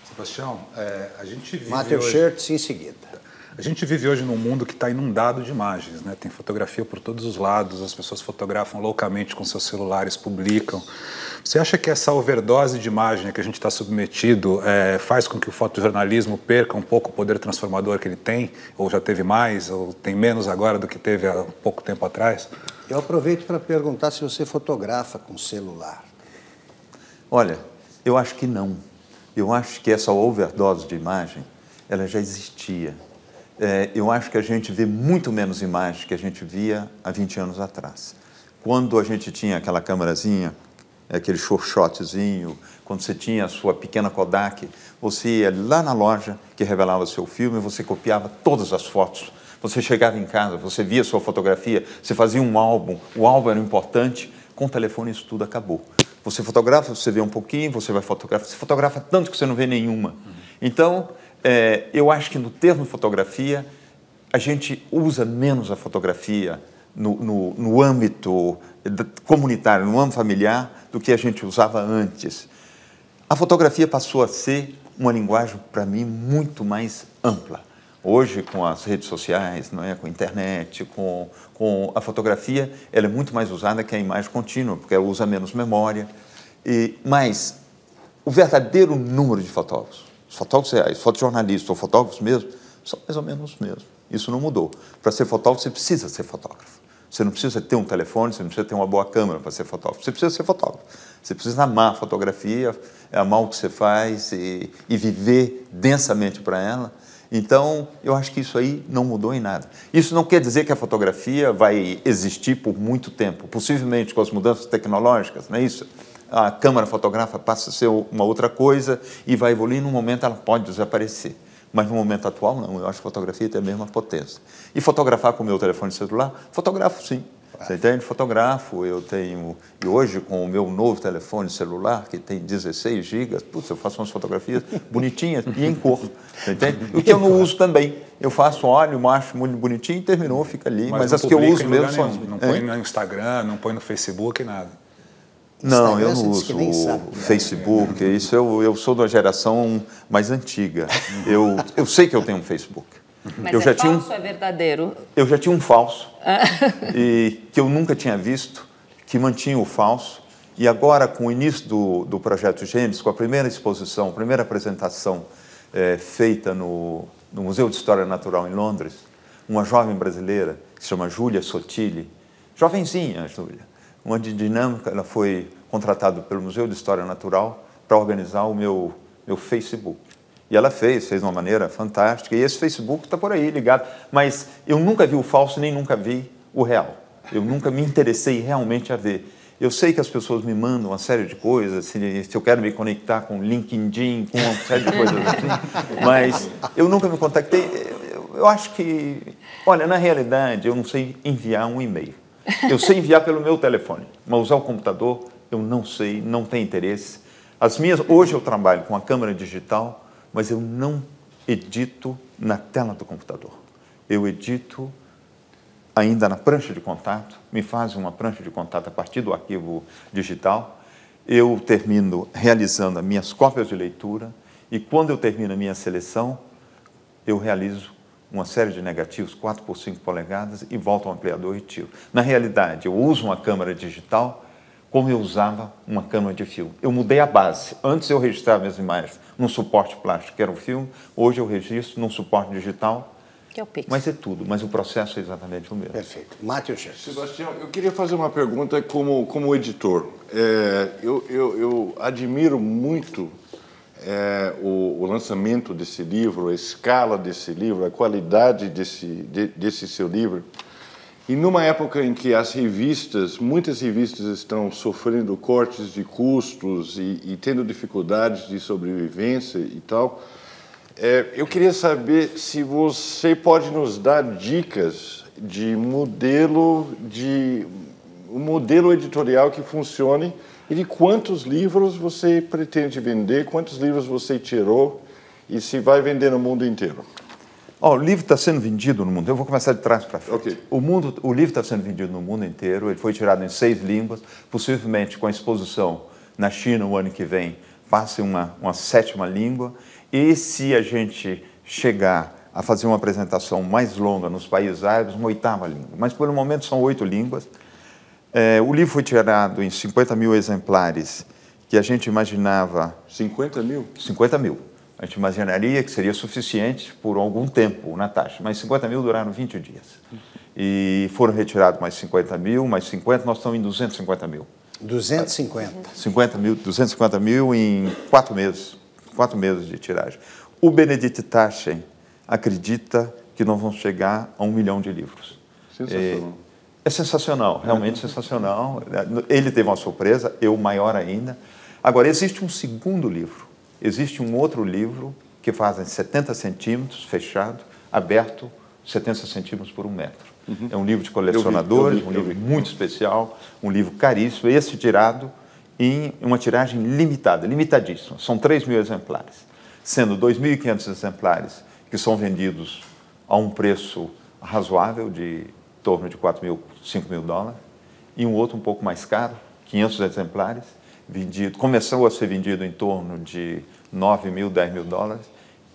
[SPEAKER 6] Sebastião, é, a gente vive
[SPEAKER 1] Matheus
[SPEAKER 6] hoje...
[SPEAKER 1] Schertz em seguida.
[SPEAKER 6] A gente vive hoje num mundo que está inundado de imagens, né? Tem fotografia por todos os lados, as pessoas fotografam loucamente com seus celulares, publicam. Você acha que essa overdose de imagem que a gente está submetido é, faz com que o fotojornalismo perca um pouco o poder transformador que ele tem? Ou já teve mais, ou tem menos agora do que teve há pouco tempo atrás?
[SPEAKER 1] Eu aproveito para perguntar se você fotografa com celular.
[SPEAKER 2] Olha, eu acho que não. Eu acho que essa overdose de imagem, ela já existia é, eu acho que a gente vê muito menos imagens que a gente via há 20 anos atrás. Quando a gente tinha aquela câmerazinha, aquele shotzinho, quando você tinha a sua pequena Kodak, você ia lá na loja que revelava seu filme, você copiava todas as fotos. Você chegava em casa, você via sua fotografia, você fazia um álbum, o álbum era importante, com o telefone isso tudo acabou. Você fotografa, você vê um pouquinho, você vai fotografar, você fotografa tanto que você não vê nenhuma. Então, é, eu acho que no termo fotografia, a gente usa menos a fotografia no, no, no âmbito comunitário, no âmbito familiar, do que a gente usava antes. A fotografia passou a ser uma linguagem, para mim, muito mais ampla. Hoje, com as redes sociais, não é? com a internet, com, com a fotografia, ela é muito mais usada que a imagem contínua, porque ela usa menos memória. E, mas o verdadeiro número de fotógrafos os fotógrafos reais, fotojornalistas ou fotógrafos mesmo, são mais ou menos os mesmos. Isso não mudou. Para ser fotógrafo, você precisa ser fotógrafo. Você não precisa ter um telefone, você não precisa ter uma boa câmera para ser fotógrafo. Você precisa ser fotógrafo. Você precisa amar a fotografia, amar o que você faz e, e viver densamente para ela. Então, eu acho que isso aí não mudou em nada. Isso não quer dizer que a fotografia vai existir por muito tempo. Possivelmente com as mudanças tecnológicas, não é isso? A câmara fotográfica passa a ser uma outra coisa e vai evoluir, num momento ela pode desaparecer. Mas no momento atual, não. Eu acho que a fotografia tem a mesma potência. E fotografar com o meu telefone celular? Fotografo sim. Você entende? Fotografo, eu tenho. E hoje, com o meu novo telefone celular, que tem 16 gigas, putz, eu faço umas fotografias bonitinhas e em cor. Você entende? O que eu não uso também. Eu faço, olho, acho muito bonitinho e terminou, fica ali. Mas, Mas as que eu uso mesmo são.
[SPEAKER 6] Não põe no Instagram, não põe no Facebook, nada.
[SPEAKER 2] Não, eu não uso o Facebook. Isso eu, eu sou da geração mais antiga. Eu, eu sei que eu tenho um Facebook.
[SPEAKER 4] Mas
[SPEAKER 2] eu
[SPEAKER 4] é
[SPEAKER 2] já
[SPEAKER 4] falso
[SPEAKER 2] tinha um,
[SPEAKER 4] é verdadeiro?
[SPEAKER 2] Eu já tinha um falso e que eu nunca tinha visto, que mantinha o falso. E agora, com o início do, do projeto Gênesis, com a primeira exposição, a primeira apresentação é, feita no, no Museu de História Natural em Londres, uma jovem brasileira que se chama Júlia Sotile, jovenzinha, Júlia, uma de dinâmica, ela foi contratada pelo Museu de História Natural para organizar o meu, meu Facebook. E ela fez, fez de uma maneira fantástica. E esse Facebook está por aí ligado. Mas eu nunca vi o falso, nem nunca vi o real. Eu nunca me interessei realmente a ver. Eu sei que as pessoas me mandam uma série de coisas, se, se eu quero me conectar com LinkedIn, com uma série de coisas assim, mas eu nunca me contactei. Eu, eu acho que, olha, na realidade, eu não sei enviar um e-mail. Eu sei enviar pelo meu telefone, mas usar o computador eu não sei, não tenho interesse. As minhas, hoje eu trabalho com a câmera digital, mas eu não edito na tela do computador. Eu edito ainda na prancha de contato, me faz uma prancha de contato a partir do arquivo digital. Eu termino realizando as minhas cópias de leitura e quando eu termino a minha seleção, eu realizo uma série de negativos 4 por 5 polegadas e volto ao ampliador e tiro. Na realidade, eu uso uma câmera digital como eu usava uma câmera de filme. Eu mudei a base. Antes eu registrava minhas imagens num suporte plástico, que era o filme. Hoje eu registro num suporte digital.
[SPEAKER 4] Que é o Pix.
[SPEAKER 2] Mas é tudo, mas o processo é exatamente o mesmo.
[SPEAKER 1] Perfeito. Matheus
[SPEAKER 5] Sebastião, eu queria fazer uma pergunta como, como editor. É, eu, eu, eu admiro muito é, o, o, lançamento desse livro, a escala desse livro, a qualidade desse, de, desse seu livro. E numa época em que as revistas, muitas revistas estão sofrendo cortes de custos e, e tendo dificuldades de sobrevivência e tal, é, eu queria saber se você pode nos dar dicas de modelo de um modelo editorial que funcione e de quantos livros você pretende vender, quantos livros você tirou e se vai vender no mundo inteiro.
[SPEAKER 2] Oh, o livro está sendo vendido no mundo. Eu vou começar de trás para frente.
[SPEAKER 5] Ok.
[SPEAKER 2] O, mundo, o livro está sendo vendido no mundo inteiro. Ele foi tirado em seis línguas. Possivelmente, com a exposição na China o ano que vem, passe uma, uma sétima língua. E se a gente chegar a fazer uma apresentação mais longa nos países árabes, uma oitava língua. Mas, por um momento, são oito línguas. É, o livro foi tirado em 50 mil exemplares, que a gente imaginava
[SPEAKER 5] 50 mil?
[SPEAKER 2] 50 mil. A gente imaginaria que seria suficiente por algum tempo na taxa, mas 50 mil duraram 20 dias. E foram retirados mais 50 mil, mais 50, nós estamos em 250 mil.
[SPEAKER 1] 250.
[SPEAKER 2] 50 mil, 250 mil em quatro meses, quatro meses de tiragem. O Benedict Taschen acredita que nós vamos chegar a um milhão de livros.
[SPEAKER 5] Sensacional.
[SPEAKER 2] É, é sensacional, realmente sensacional. Ele teve uma surpresa, eu maior ainda. Agora, existe um segundo livro Existe um outro livro que faz 70 centímetros, fechado, aberto, 70 centímetros por um metro. Uhum. É um livro de colecionadores, eu vi, eu vi, um livro muito especial, um livro caríssimo, esse tirado em uma tiragem limitada, limitadíssima. São 3 mil exemplares, sendo 2.500 exemplares que são vendidos a um preço razoável de torno de 4 mil, 5 mil dólares, e um outro um pouco mais caro, 500 exemplares, vendido, começou a ser vendido em torno de 9 mil, 10 mil dólares,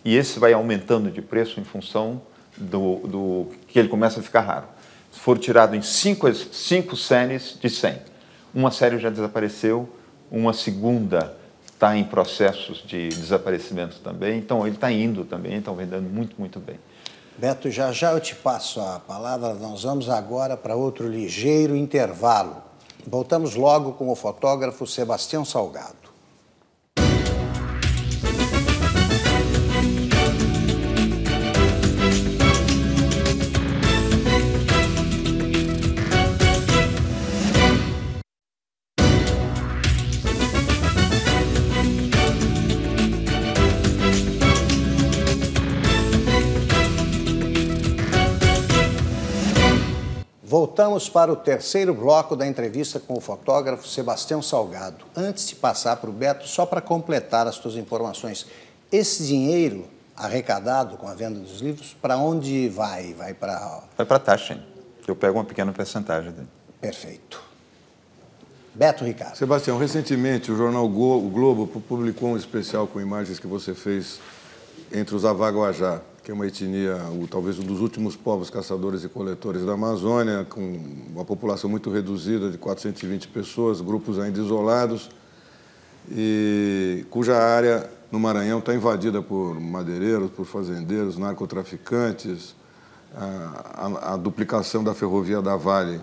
[SPEAKER 2] e esse vai aumentando de preço em função do, do que ele começa a ficar raro. Foram tirados em cinco, cinco séries de 100. Uma série já desapareceu, uma segunda está em processos de desaparecimento também, então ele está indo também, estão vendendo muito, muito bem.
[SPEAKER 1] Beto, já já eu te passo a palavra, nós vamos agora para outro ligeiro intervalo. Voltamos logo com o fotógrafo Sebastião Salgado. Voltamos para o terceiro bloco da entrevista com o fotógrafo Sebastião Salgado. Antes de passar para o Beto, só para completar as suas informações, esse dinheiro arrecadado com a venda dos livros, para onde vai? Vai para...
[SPEAKER 2] Vai para a taxa. Eu pego uma pequena porcentagem dele.
[SPEAKER 1] Perfeito. Beto Ricardo.
[SPEAKER 5] Sebastião, recentemente o jornal o Globo publicou um especial com imagens que você fez entre os Avaguajá que é uma etnia, talvez um dos últimos povos caçadores e coletores da Amazônia, com uma população muito reduzida de 420 pessoas, grupos ainda isolados, e cuja área no Maranhão está invadida por madeireiros, por fazendeiros, narcotraficantes, a, a, a, duplicação da ferrovia da Vale,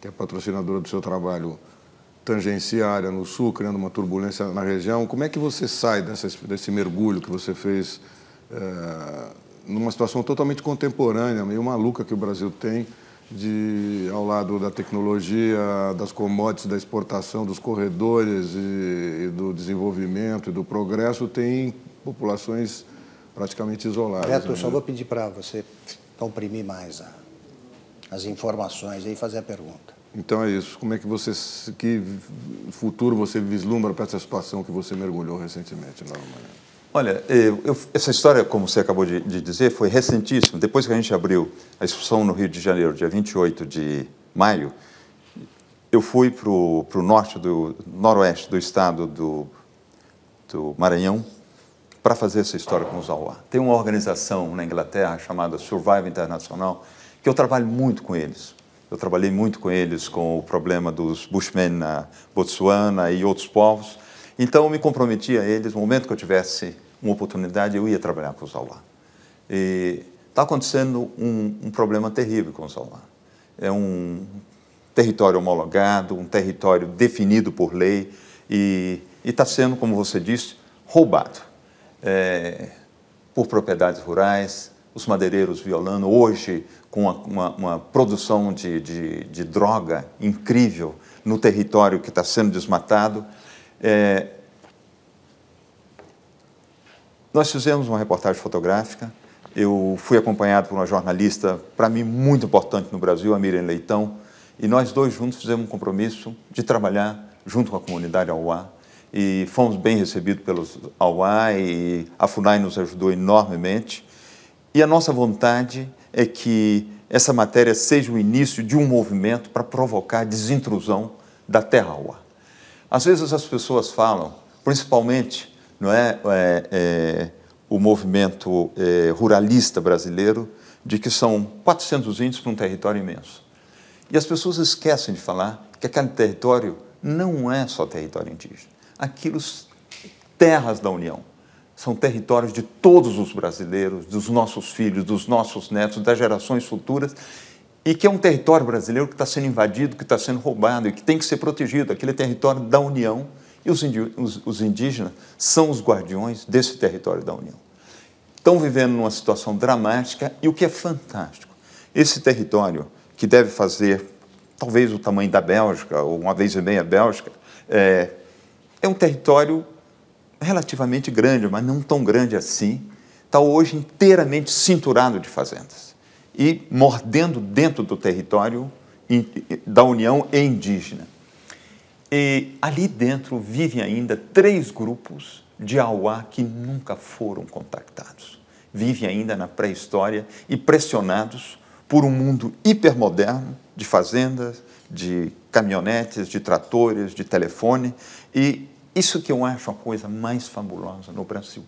[SPEAKER 5] que é patrocinadora do seu trabalho, tangenciária no sul, criando uma turbulência na região. Como é que você sai dessa, desse mergulho que você fez é, numa situação totalmente contemporânea, meio maluca que o Brasil tem, de, ao lado da tecnologia, das commodities, da exportação, dos corredores e, e do desenvolvimento e do progresso, tem populações praticamente isoladas.
[SPEAKER 1] Beto,
[SPEAKER 5] né?
[SPEAKER 1] eu só vou pedir para você comprimir mais a, as informações e fazer a pergunta.
[SPEAKER 5] Então é isso. Como é que você, que futuro você vislumbra para essa situação que você mergulhou recentemente na Alemanha?
[SPEAKER 2] Olha, eu, essa história, como você acabou de, de, dizer, foi recentíssima. Depois que a gente abriu a exposição no Rio de Janeiro, dia 28 de maio, eu fui para o norte do noroeste do estado do, do Maranhão para fazer essa história com os Auá. Tem uma organização na Inglaterra chamada Survive Internacional que eu trabalho muito com eles. Eu trabalhei muito com eles com o problema dos Bushmen na Botsuana e outros povos. Então, eu me comprometi a eles, no momento que eu tivesse uma oportunidade, eu ia trabalhar com o Zauá. E está acontecendo um, um, problema terrível com o Zauá. É um território homologado, um território definido por lei e está sendo, como você disse, roubado é, por propriedades rurais, os madeireiros violando. Hoje, com uma, uma, uma produção de, de, de, droga incrível no território que está sendo desmatado. É, nós fizemos uma reportagem fotográfica. Eu fui acompanhado por uma jornalista, para mim, muito importante no Brasil, a Miriam Leitão, e nós dois juntos fizemos um compromisso de trabalhar junto com a comunidade Auá. E fomos bem recebidos pelos Auá e a FUNAI nos ajudou enormemente. E a nossa vontade é que essa matéria seja o início de um movimento para provocar desintrusão da terra ar. Às vezes as pessoas falam, principalmente não é, é, é o movimento é, ruralista brasileiro, de que são 400 índios para um território imenso. E as pessoas esquecem de falar que aquele território não é só território indígena. Aquilo, terras da União, são territórios de todos os brasileiros, dos nossos filhos, dos nossos netos, das gerações futuras, e que é um território brasileiro que está sendo invadido, que está sendo roubado e que tem que ser protegido. Aquele é território da União e os, indígenas são os guardiões desse território da União. Estão vivendo numa situação dramática e o que é fantástico, esse território que deve fazer talvez o tamanho da Bélgica, ou uma vez e meia Bélgica, é, é um território relativamente grande, mas não tão grande assim, está hoje inteiramente cinturado de fazendas e mordendo dentro do território da União e indígena. E ali dentro vivem ainda três grupos de Auá que nunca foram contactados. Vivem ainda na pré-história e pressionados por um mundo hipermoderno de fazendas, de caminhonetes, de tratores, de telefone. E isso que eu acho a coisa mais fabulosa no Brasil,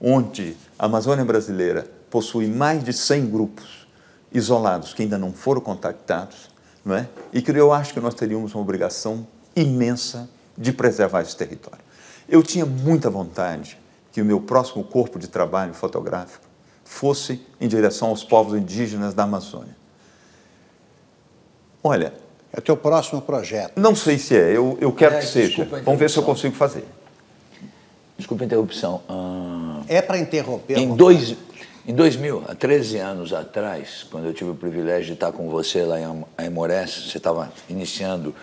[SPEAKER 2] onde a Amazônia brasileira possui mais de 100 grupos isolados que ainda não foram contactados, não é? e que eu acho que nós teríamos uma obrigação imensa de preservar esse território. Eu tinha muita vontade que o meu próximo corpo de trabalho fotográfico fosse em direção aos povos indígenas da Amazônia. Olha.
[SPEAKER 1] É o teu próximo projeto.
[SPEAKER 2] Não sei se é, eu, eu quero é, que seja. Vamos ver se eu consigo fazer.
[SPEAKER 3] Desculpa a interrupção. Ah,
[SPEAKER 1] é para interromper.
[SPEAKER 3] Em, dois, em 2000, há 13 anos atrás, quando eu tive o privilégio de estar com você lá em Aimorés, você estava iniciando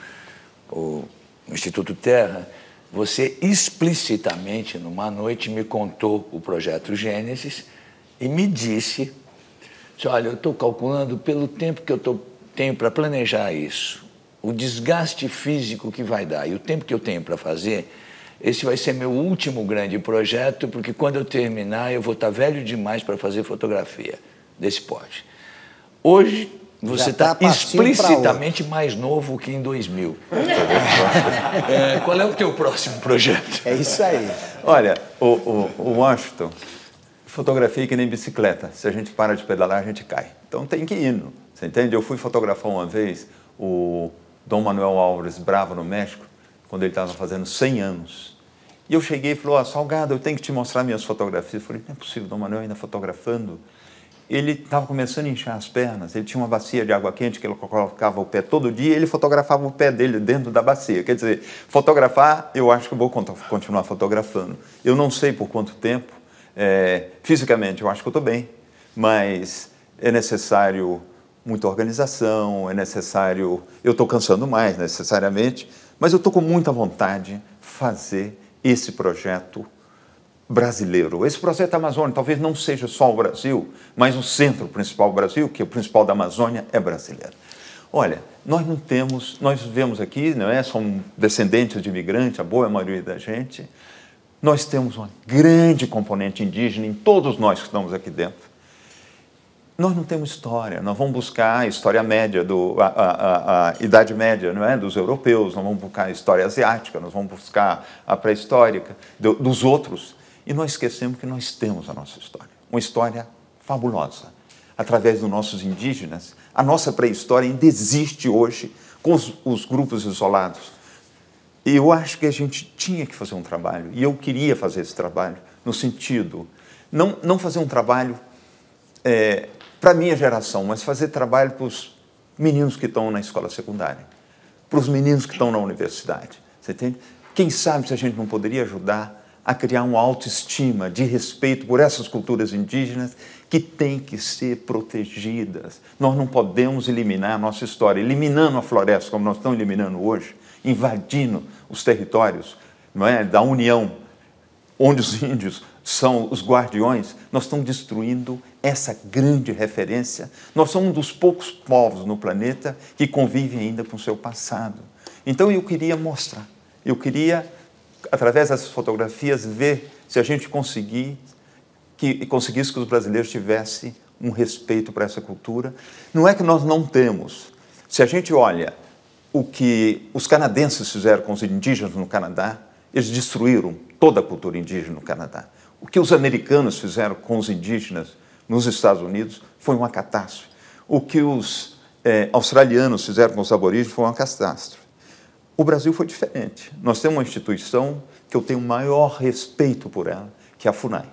[SPEAKER 3] o Instituto Terra, você explicitamente, numa noite, me contou o projeto Gênesis e me disse, olha, eu estou calculando pelo tempo que eu tô, tenho para planejar isso, o desgaste físico que vai dar e o tempo que eu tenho para fazer, esse vai ser meu último grande projeto, porque quando eu terminar eu vou estar tá velho demais para fazer fotografia desse porte. Hoje você está tá explicitamente mais novo que em 2000. é, qual é o teu próximo projeto?
[SPEAKER 1] É isso aí.
[SPEAKER 2] Olha, o, o, o Washington, fotografia que nem bicicleta. Se a gente para de pedalar, a gente cai. Então tem que ir. Você entende? Eu fui fotografar uma vez o Dom Manuel Álvares Bravo no México, quando ele estava fazendo 100 anos. E eu cheguei e falei, oh, Salgado, eu tenho que te mostrar minhas fotografias. Eu falei, não é possível, Dom Manuel ainda fotografando ele estava começando a inchar as pernas, ele tinha uma bacia de água quente que ele colocava o pé todo dia ele fotografava o pé dele dentro da bacia. Quer dizer, fotografar, eu acho que vou continuar fotografando. Eu não sei por quanto tempo, é, fisicamente eu acho que eu estou bem, mas é necessário muita organização, é necessário. Eu estou cansando mais necessariamente, mas eu estou com muita vontade de fazer esse projeto brasileiro. Esse projeto Amazônia talvez não seja só o Brasil, mas o centro principal do Brasil, que é o principal da Amazônia, é brasileiro. Olha, nós não temos, nós vivemos aqui, não é? Somos descendentes de imigrantes, a boa maioria da gente. Nós temos uma grande componente indígena em todos nós que estamos aqui dentro. Nós não temos história, nós vamos buscar a história média, do, a, a, a, Idade Média não é? dos europeus, nós vamos buscar a história asiática, nós vamos buscar a pré-histórica do, dos outros. E nós esquecemos que nós temos a nossa história, uma história fabulosa. Através dos nossos indígenas, a nossa pré-história ainda existe hoje com os, os grupos isolados. E eu acho que a gente tinha que fazer um trabalho, e eu queria fazer esse trabalho, no sentido, não, não fazer um trabalho é, para a minha geração, mas fazer trabalho para os meninos que estão na escola secundária, para os meninos que estão na universidade. Você entende? Quem sabe se a gente não poderia ajudar a criar uma autoestima de respeito por essas culturas indígenas que têm que ser protegidas. Nós não podemos eliminar a nossa história. Eliminando a floresta, como nós estamos eliminando hoje, invadindo os territórios não é, da União, onde os índios são os guardiões, nós estamos destruindo essa grande referência. Nós somos um dos poucos povos no planeta que convivem ainda com o seu passado. Então eu queria mostrar, eu queria através dessas fotografias, ver se a gente conseguir que conseguisse que os brasileiros tivessem um respeito para essa cultura. Não é que nós não temos. Se a gente olha o que os canadenses fizeram com os indígenas no Canadá, eles destruíram toda a cultura indígena no Canadá. O que os americanos fizeram com os indígenas nos Estados Unidos foi uma catástrofe. O que os é, australianos fizeram com os aborígenes foi uma catástrofe. O Brasil foi diferente. Nós temos uma instituição que eu tenho maior respeito por ela, que é a FUNAI.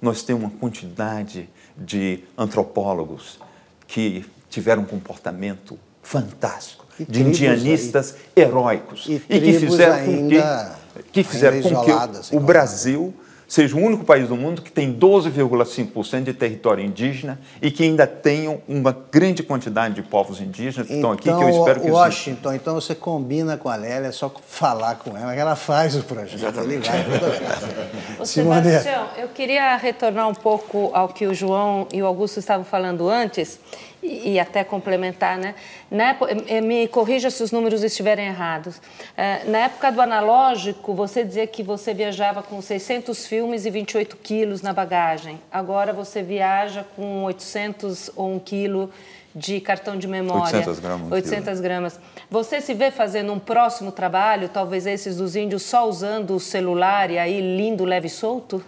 [SPEAKER 2] Nós temos uma quantidade de antropólogos que tiveram um comportamento fantástico, e de indianistas e, heróicos
[SPEAKER 1] e, e, que fizeram com
[SPEAKER 2] que, que fizeram com que o Brasil seja o único país do mundo que tem 12,5% de território indígena e que ainda tem uma grande quantidade de povos indígenas que
[SPEAKER 1] então,
[SPEAKER 2] estão aqui, que eu então, espero que
[SPEAKER 1] Washington, então você combina com a Lélia, é só falar com ela, que ela faz o projeto. Exatamente. Ele
[SPEAKER 4] vai Sebastião, eu queria retornar um pouco ao que o João e o Augusto estavam falando antes e, e até complementar, né? Na, me corrija se os números estiverem errados. É, na época do analógico, você dizia que você viajava com 600 filmes e 28 quilos na bagagem. Agora você viaja com 800 ou 1 quilo de cartão de memória.
[SPEAKER 2] 800 gramas.
[SPEAKER 4] 800 gramas. Você se vê fazendo um próximo trabalho, talvez esses dos índios, só usando o celular e aí lindo, leve e solto?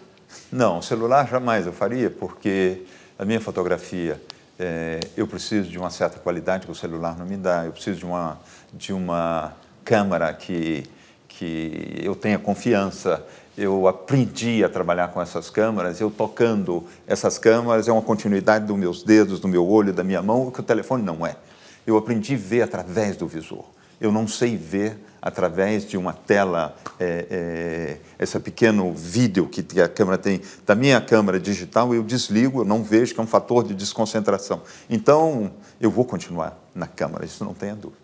[SPEAKER 2] Não, celular jamais eu faria, porque a minha fotografia é, eu preciso de uma certa qualidade que o celular não me dá, eu preciso de uma, de uma câmera que, que eu tenha confiança. Eu aprendi a trabalhar com essas câmeras, eu tocando essas câmeras é uma continuidade dos meus dedos, do meu olho, da minha mão, o que o telefone não é. Eu aprendi a ver através do visor. Eu não sei ver através de uma tela, é, é, esse pequeno vídeo que a câmera tem, da minha câmera digital, eu desligo, eu não vejo, que é um fator de desconcentração. Então, eu vou continuar na câmera, isso não tenha dúvida.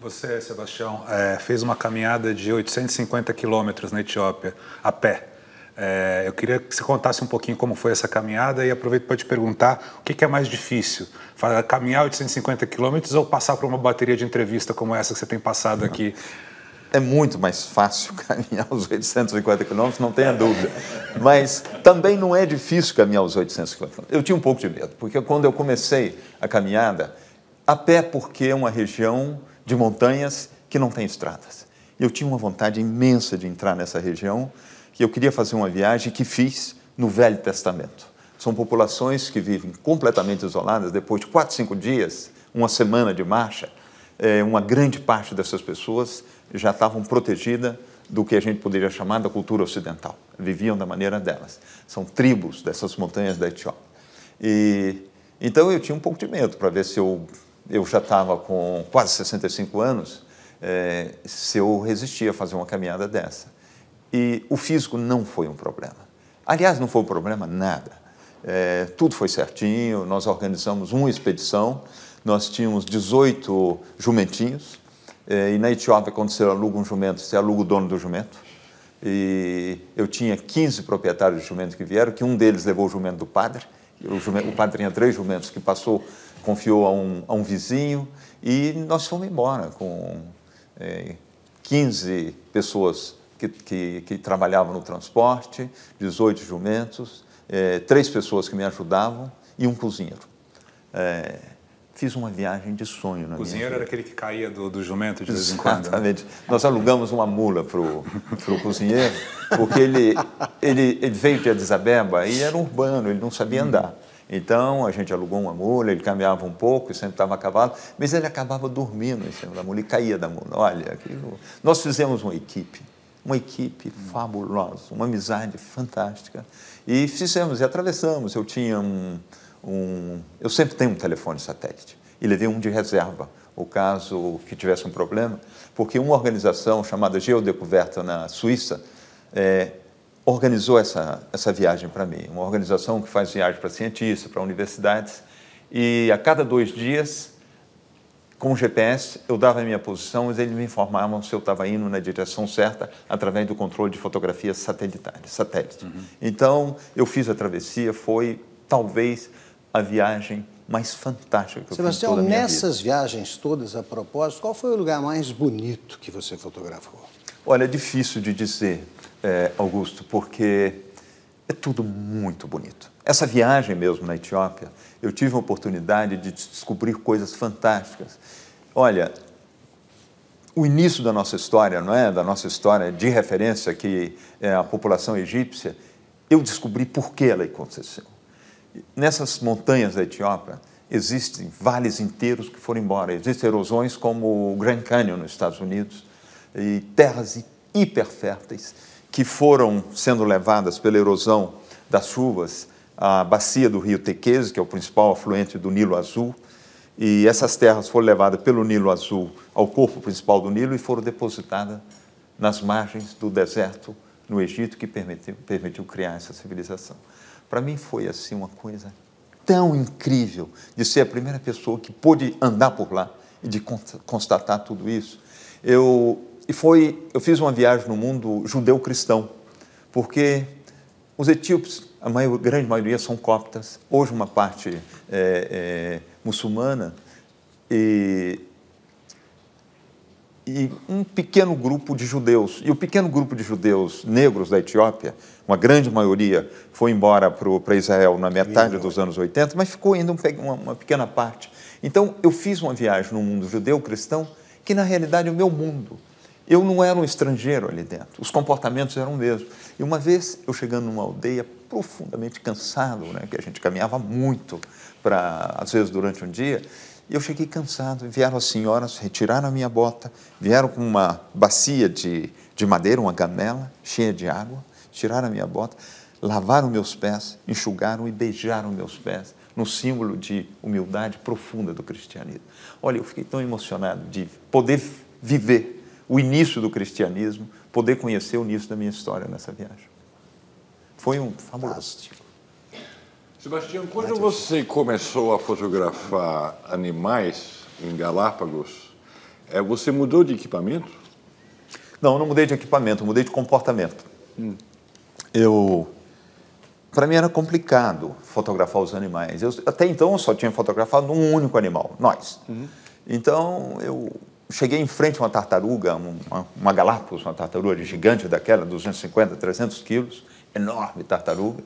[SPEAKER 6] Você, Sebastião, é, fez uma caminhada de 850 quilômetros na Etiópia, a pé. É, eu queria que você contasse um pouquinho como foi essa caminhada e aproveito para te perguntar o que, que é mais difícil, caminhar 850 quilômetros ou passar por uma bateria de entrevista como essa que você tem passado aqui?
[SPEAKER 2] É muito mais fácil caminhar os 850 quilômetros, não tenha dúvida. Mas também não é difícil caminhar os 850 quilômetros. Eu tinha um pouco de medo, porque quando eu comecei a caminhada, a pé porque é uma região de montanhas que não tem estradas. Eu tinha uma vontade imensa de entrar nessa região que eu queria fazer uma viagem que fiz no Velho Testamento. São populações que vivem completamente isoladas, depois de quatro, cinco dias, uma semana de marcha, é, uma grande parte dessas pessoas já estavam protegidas do que a gente poderia chamar da cultura ocidental. Viviam da maneira delas. São tribos dessas montanhas da Etiópia. E, então eu tinha um pouco de medo para ver se eu, eu já estava com quase 65 anos, é, se eu resistia a fazer uma caminhada dessa. E o físico não foi um problema. Aliás, não foi um problema nada. É, tudo foi certinho, nós organizamos uma expedição, nós tínhamos 18 jumentinhos, é, e na Etiópia, quando você aluga um jumento, você aluga o dono do jumento. E eu tinha 15 proprietários de jumentos que vieram, que um deles levou o jumento do padre, o, jumento, o padre tinha três jumentos que passou, confiou a um, a um vizinho, e nós fomos embora com é, 15 pessoas que, que, que trabalhavam no transporte, 18 jumentos, é, três pessoas que me ajudavam e um cozinheiro. É, fiz uma viagem de sonho na
[SPEAKER 6] O cozinheiro
[SPEAKER 2] era
[SPEAKER 6] aquele que caía do, do jumento de vez em quando?
[SPEAKER 2] Né? Exatamente. Né? Nós alugamos uma mula para o cozinheiro, porque ele, ele, ele veio de Addis Abeba e era urbano, ele não sabia andar. Então a gente alugou uma mula, ele caminhava um pouco, sempre estava a cavalo, mas ele acabava dormindo em cima da mula e caía da mula. Olha, aquilo... nós fizemos uma equipe uma equipe fabulosa, uma amizade fantástica. E fizemos, e atravessamos. Eu tinha um, um, Eu sempre tenho um telefone satélite e levei um de reserva, o caso que tivesse um problema, porque uma organização chamada Geodecoberta na Suíça é, organizou essa, essa viagem para mim. Uma organização que faz viagem para cientistas, para universidades, e a cada dois dias com o GPS, eu dava a minha posição, mas eles me informavam se eu estava indo na direção certa através do controle de fotografias satelitais, satélite. Uhum. Então, eu fiz a travessia, foi talvez a viagem mais fantástica que eu
[SPEAKER 1] Sebastião,
[SPEAKER 2] fiz toda a minha
[SPEAKER 1] nessas
[SPEAKER 2] vida.
[SPEAKER 1] viagens todas, a propósito, qual foi o lugar mais bonito que você fotografou?
[SPEAKER 2] Olha, é difícil de dizer, é, Augusto, porque é tudo muito bonito. Essa viagem mesmo na Etiópia, eu tive a oportunidade de descobrir coisas fantásticas. Olha, o início da nossa história, não é? Da nossa história de referência, que é a população egípcia, eu descobri por que ela aconteceu. Nessas montanhas da Etiópia, existem vales inteiros que foram embora. Existem erosões como o Grand Canyon nos Estados Unidos e terras hiperférteis que foram sendo levadas pela erosão das chuvas à bacia do rio Tequese, que é o principal afluente do Nilo Azul, e essas terras foram levadas pelo Nilo Azul ao corpo principal do Nilo e foram depositadas nas margens do deserto no Egito, que permitiu, permitiu criar essa civilização. Para mim foi assim uma coisa tão incrível de ser a primeira pessoa que pôde andar por lá e de constatar tudo isso. Eu e foi, eu fiz uma viagem no mundo judeu-cristão, porque os etíopes, a maior, grande maioria são coptas, hoje uma parte é, é, muçulmana, e, e um pequeno grupo de judeus. E o pequeno grupo de judeus negros da Etiópia, uma grande maioria, foi embora para Israel na metade dos anos 80, mas ficou ainda uma, uma pequena parte. Então, eu fiz uma viagem no mundo judeu-cristão, que na realidade é o meu mundo. Eu não era um estrangeiro ali dentro, os comportamentos eram mesmos. E uma vez eu chegando numa aldeia profundamente cansado, né, que a gente caminhava muito, para às vezes durante um dia, eu cheguei cansado, vieram as senhoras, retiraram a minha bota, vieram com uma bacia de, de madeira, uma gamela cheia de água, tiraram a minha bota, lavaram meus pés, enxugaram e beijaram meus pés, no símbolo de humildade profunda do cristianismo. Olha, eu fiquei tão emocionado de poder viver o início do cristianismo, poder conhecer o início da minha história nessa viagem. Foi um fabuloso.
[SPEAKER 5] Sebastião, quando você começou a fotografar animais em Galápagos, é, você mudou de equipamento?
[SPEAKER 2] Não, não mudei de equipamento, mudei de comportamento. Hum. Eu, para mim era complicado fotografar os animais. Eu, até então eu só tinha fotografado um único animal, nós. Uhum. Então eu cheguei em frente a uma tartaruga, uma, uma Galápagos, uma tartaruga gigante daquela, 250, 300 quilos, enorme tartaruga.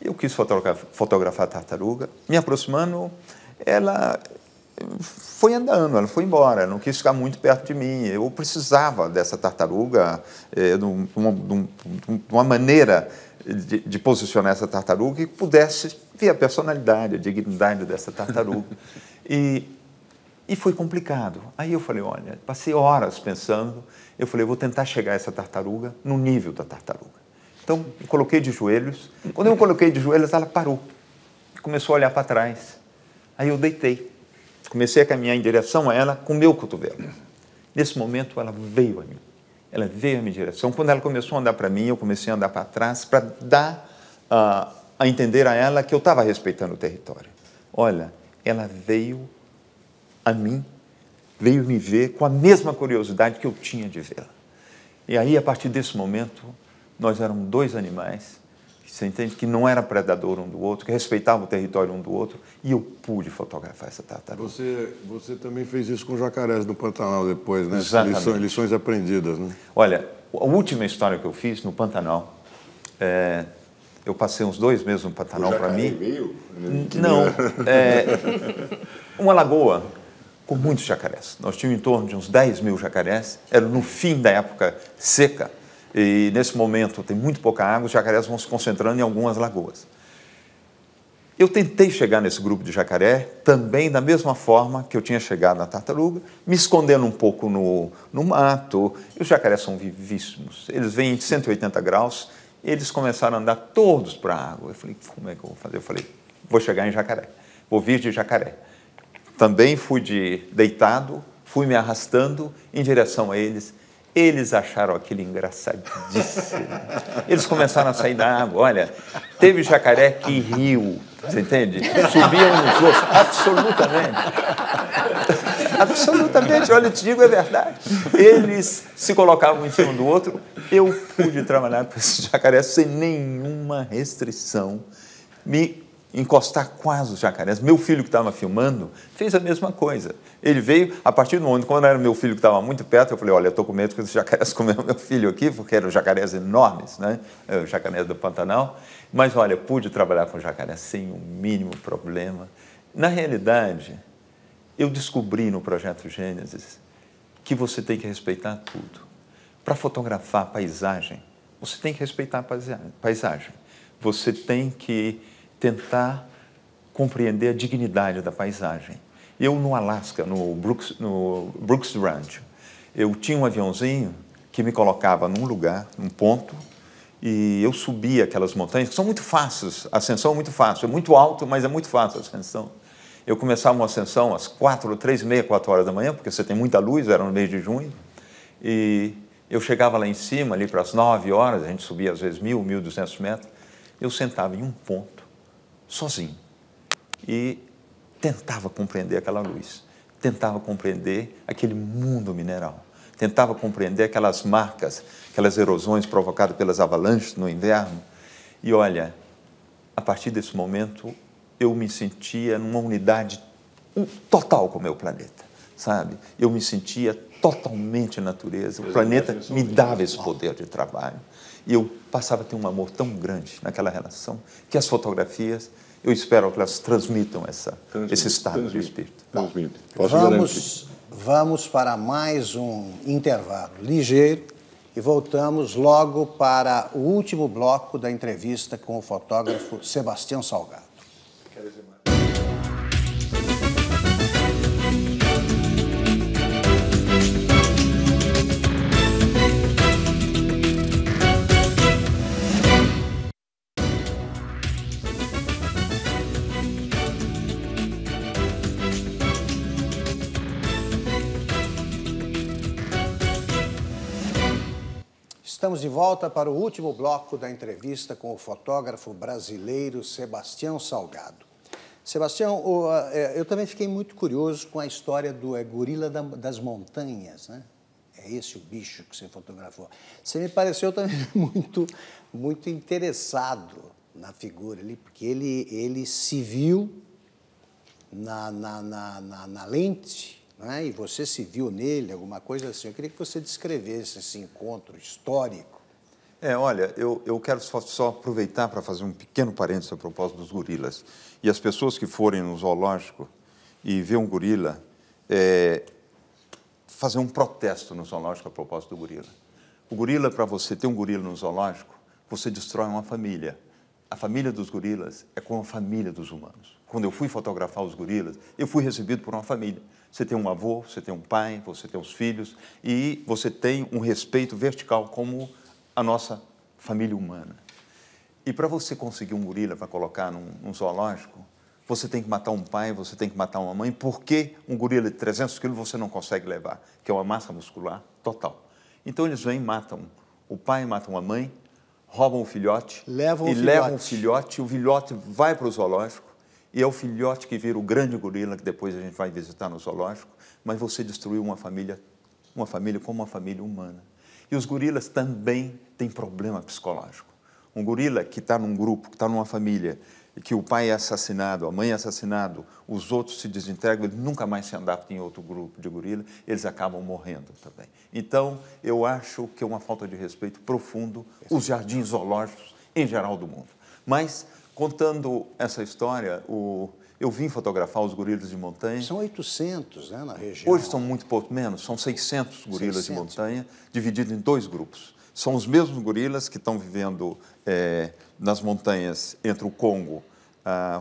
[SPEAKER 2] Eu quis fotografar, fotografar a tartaruga. Me aproximando, ela foi andando, ela foi embora, não quis ficar muito perto de mim. Eu precisava dessa tartaruga, eh, de, uma, de, uma, maneira de, de, posicionar essa tartaruga que pudesse ver a personalidade, a dignidade dessa tartaruga. E e foi complicado. Aí eu falei, olha, passei horas pensando, eu falei, vou tentar chegar a essa tartaruga no nível da tartaruga. Então, coloquei de joelhos. Quando eu coloquei de joelhos, ela parou. Começou a olhar para trás. Aí eu deitei. Comecei a caminhar em direção a ela com o meu cotovelo. Nesse momento, ela veio a mim. Ela veio a minha direção. Quando ela começou a andar para mim, eu comecei a andar para trás para dar uh, a entender a ela que eu estava respeitando o território. Olha, ela veio a mim, veio me ver com a mesma curiosidade que eu tinha de vê-la. E aí, a partir desse momento, nós éramos dois animais, você entende, que não era predador um do outro, que respeitavam o território um do outro, e eu pude fotografar essa tartaruga.
[SPEAKER 5] Você, você também fez isso com jacarés no Pantanal depois, né?
[SPEAKER 2] Exatamente.
[SPEAKER 5] Lições, lições aprendidas, né?
[SPEAKER 2] Olha, a última história que eu fiz no Pantanal, é, eu passei uns dois meses no Pantanal para mim.
[SPEAKER 5] Veio?
[SPEAKER 2] Não, é, uma lagoa com muitos jacarés. Nós tínhamos em torno de uns 10 mil jacarés, era no fim da época seca, e nesse momento tem muito pouca água, os jacarés vão se concentrando em algumas lagoas. Eu tentei chegar nesse grupo de jacaré também da mesma forma que eu tinha chegado na tartaruga, me escondendo um pouco no, no mato. E os jacarés são vivíssimos, eles vêm de 180 graus, eles começaram a andar todos para a água. Eu falei, como é que eu vou fazer? Eu falei, vou chegar em jacaré, vou vir de jacaré. Também fui de deitado, fui me arrastando em direção a eles. Eles acharam aquilo engraçadíssimo. Eles começaram a sair da água. Olha, teve jacaré que riu, você entende? Subiam nos ossos, absolutamente. Absolutamente, olha, eu te digo, é verdade. Eles se colocavam em cima do outro. Eu pude trabalhar com esses jacarés sem nenhuma restrição. Me encostar quase os jacarés. Meu filho que estava filmando fez a mesma coisa. Ele veio, a partir do momento, quando era meu filho que estava muito perto, eu falei, olha, estou com medo que os jacarés comeram meu filho aqui, porque eram jacarés enormes, né? É, jacarés do Pantanal. Mas, olha, pude trabalhar com jacaré sem o mínimo problema. Na realidade, eu descobri no projeto Gênesis que você tem que respeitar tudo. Para fotografar a paisagem, você tem que respeitar a paisagem. Você tem que tentar compreender a dignidade da paisagem. Eu, no Alasca, no Brooks, no Brooks Ranch, eu tinha um aviãozinho que me colocava num lugar, num ponto, e eu subia aquelas montanhas, que são muito fáceis, a ascensão é muito fácil, é muito alto, mas é muito fácil a ascensão. Eu começava uma ascensão às quatro, três meia, quatro horas da manhã, porque você tem muita luz, era no mês de junho, e eu chegava lá em cima, ali para as nove horas, a gente subia às vezes mil, mil duzentos metros, eu sentava em um ponto, sozinho, e tentava compreender aquela luz, tentava compreender aquele mundo mineral, tentava compreender aquelas marcas, aquelas erosões provocadas pelas avalanches no inverno. E olha, a partir desse momento eu me sentia numa unidade total com o meu planeta, sabe? Eu me sentia totalmente natureza. O planeta me dava esse poder de trabalho. E eu passava a ter um amor tão grande naquela relação que as fotografias, eu espero que elas transmitam essa, esse estado transmite, de espírito.
[SPEAKER 1] Transmite. vamos, vamos para mais um intervalo ligeiro e voltamos logo para o último bloco da entrevista com o fotógrafo Sebastião Salgado. Estamos de volta para o último bloco da entrevista com o fotógrafo brasileiro Sebastião Salgado. Sebastião, é, eu também fiquei muito curioso com a história do é, gorila das montanhas, né? É esse o bicho que você fotografou. Você me pareceu também muito, muito interessado na figura ali, porque ele, ele se viu na, na, na, na, na lente né? e você se viu nele, alguma coisa assim. Eu queria que você descrevesse esse encontro histórico.
[SPEAKER 2] É, olha, eu, eu quero só, só aproveitar para fazer um pequeno parênteses a propósito dos gorilas. E as pessoas que forem no zoológico e ver um gorila, é, fazer um protesto no zoológico a propósito do gorila. O gorila, para você ter um gorila no zoológico, você destrói uma família. A família dos gorilas é como a família dos humanos. Quando eu fui fotografar os gorilas, eu fui recebido por uma família. Você tem um avô, você tem um pai, você tem os filhos e você tem um respeito vertical como a nossa família humana. E para você conseguir um gorila para colocar num, num, zoológico, você tem que matar um pai, você tem que matar uma mãe, porque um gorila de 300 quilos você não consegue levar, que é uma massa muscular total. Então eles vêm, matam o pai, matam a mãe, roubam o filhote
[SPEAKER 1] levam
[SPEAKER 2] e
[SPEAKER 1] o
[SPEAKER 2] levam o filhote, o filhote vai para o zoológico e é o filhote que vira o grande gorila que depois a gente vai visitar no zoológico, mas você destruiu uma família, uma família como uma família humana. E os gorilas também têm problema psicológico. Um gorila que está num grupo, que está numa família, que o pai é assassinado, a mãe é assassinado, os outros se desintegram, ele nunca mais se adapta em outro grupo de gorila, eles acabam morrendo também. Então, eu acho que é uma falta de respeito profundo os jardins zoológicos em geral do mundo. Mas Contando essa história, o, eu vim fotografar os gorilas de montanha.
[SPEAKER 1] São 800 né, na região.
[SPEAKER 2] Hoje são muito pouco menos, são 600 gorilas 600. de montanha, divididos em dois grupos. São os mesmos gorilas que estão vivendo é, nas montanhas entre o Congo,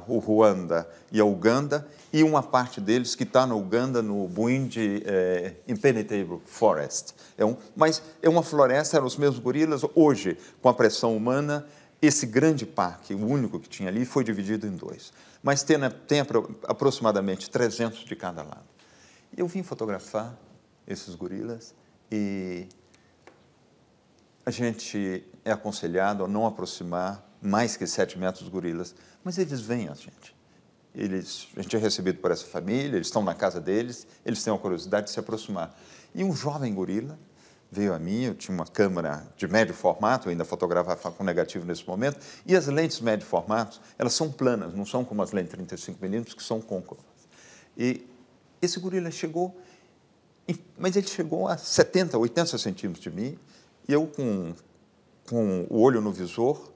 [SPEAKER 2] o Ruanda e a Uganda, e uma parte deles que está na Uganda, no Buindi é, Impenetrable Forest. É um, mas é uma floresta, eram os mesmos gorilas. Hoje, com a pressão humana, esse grande parque, o único que tinha ali, foi dividido em dois. Mas tem, tem aproximadamente 300 de cada lado. Eu vim fotografar esses gorilas e a gente é aconselhado a não aproximar mais que 7 metros gorilas, mas eles vêm a gente. Eles, a gente é recebido por essa família, eles estão na casa deles, eles têm a curiosidade de se aproximar. E um jovem gorila veio a mim, eu tinha uma câmera de médio formato, eu ainda fotografava com negativo nesse momento, e as lentes médio formato, elas são planas, não são como as lentes 35mm, que são côncavas. E esse gorila chegou, mas ele chegou a 70, 80 centímetros de mim, e eu com, com o olho no visor,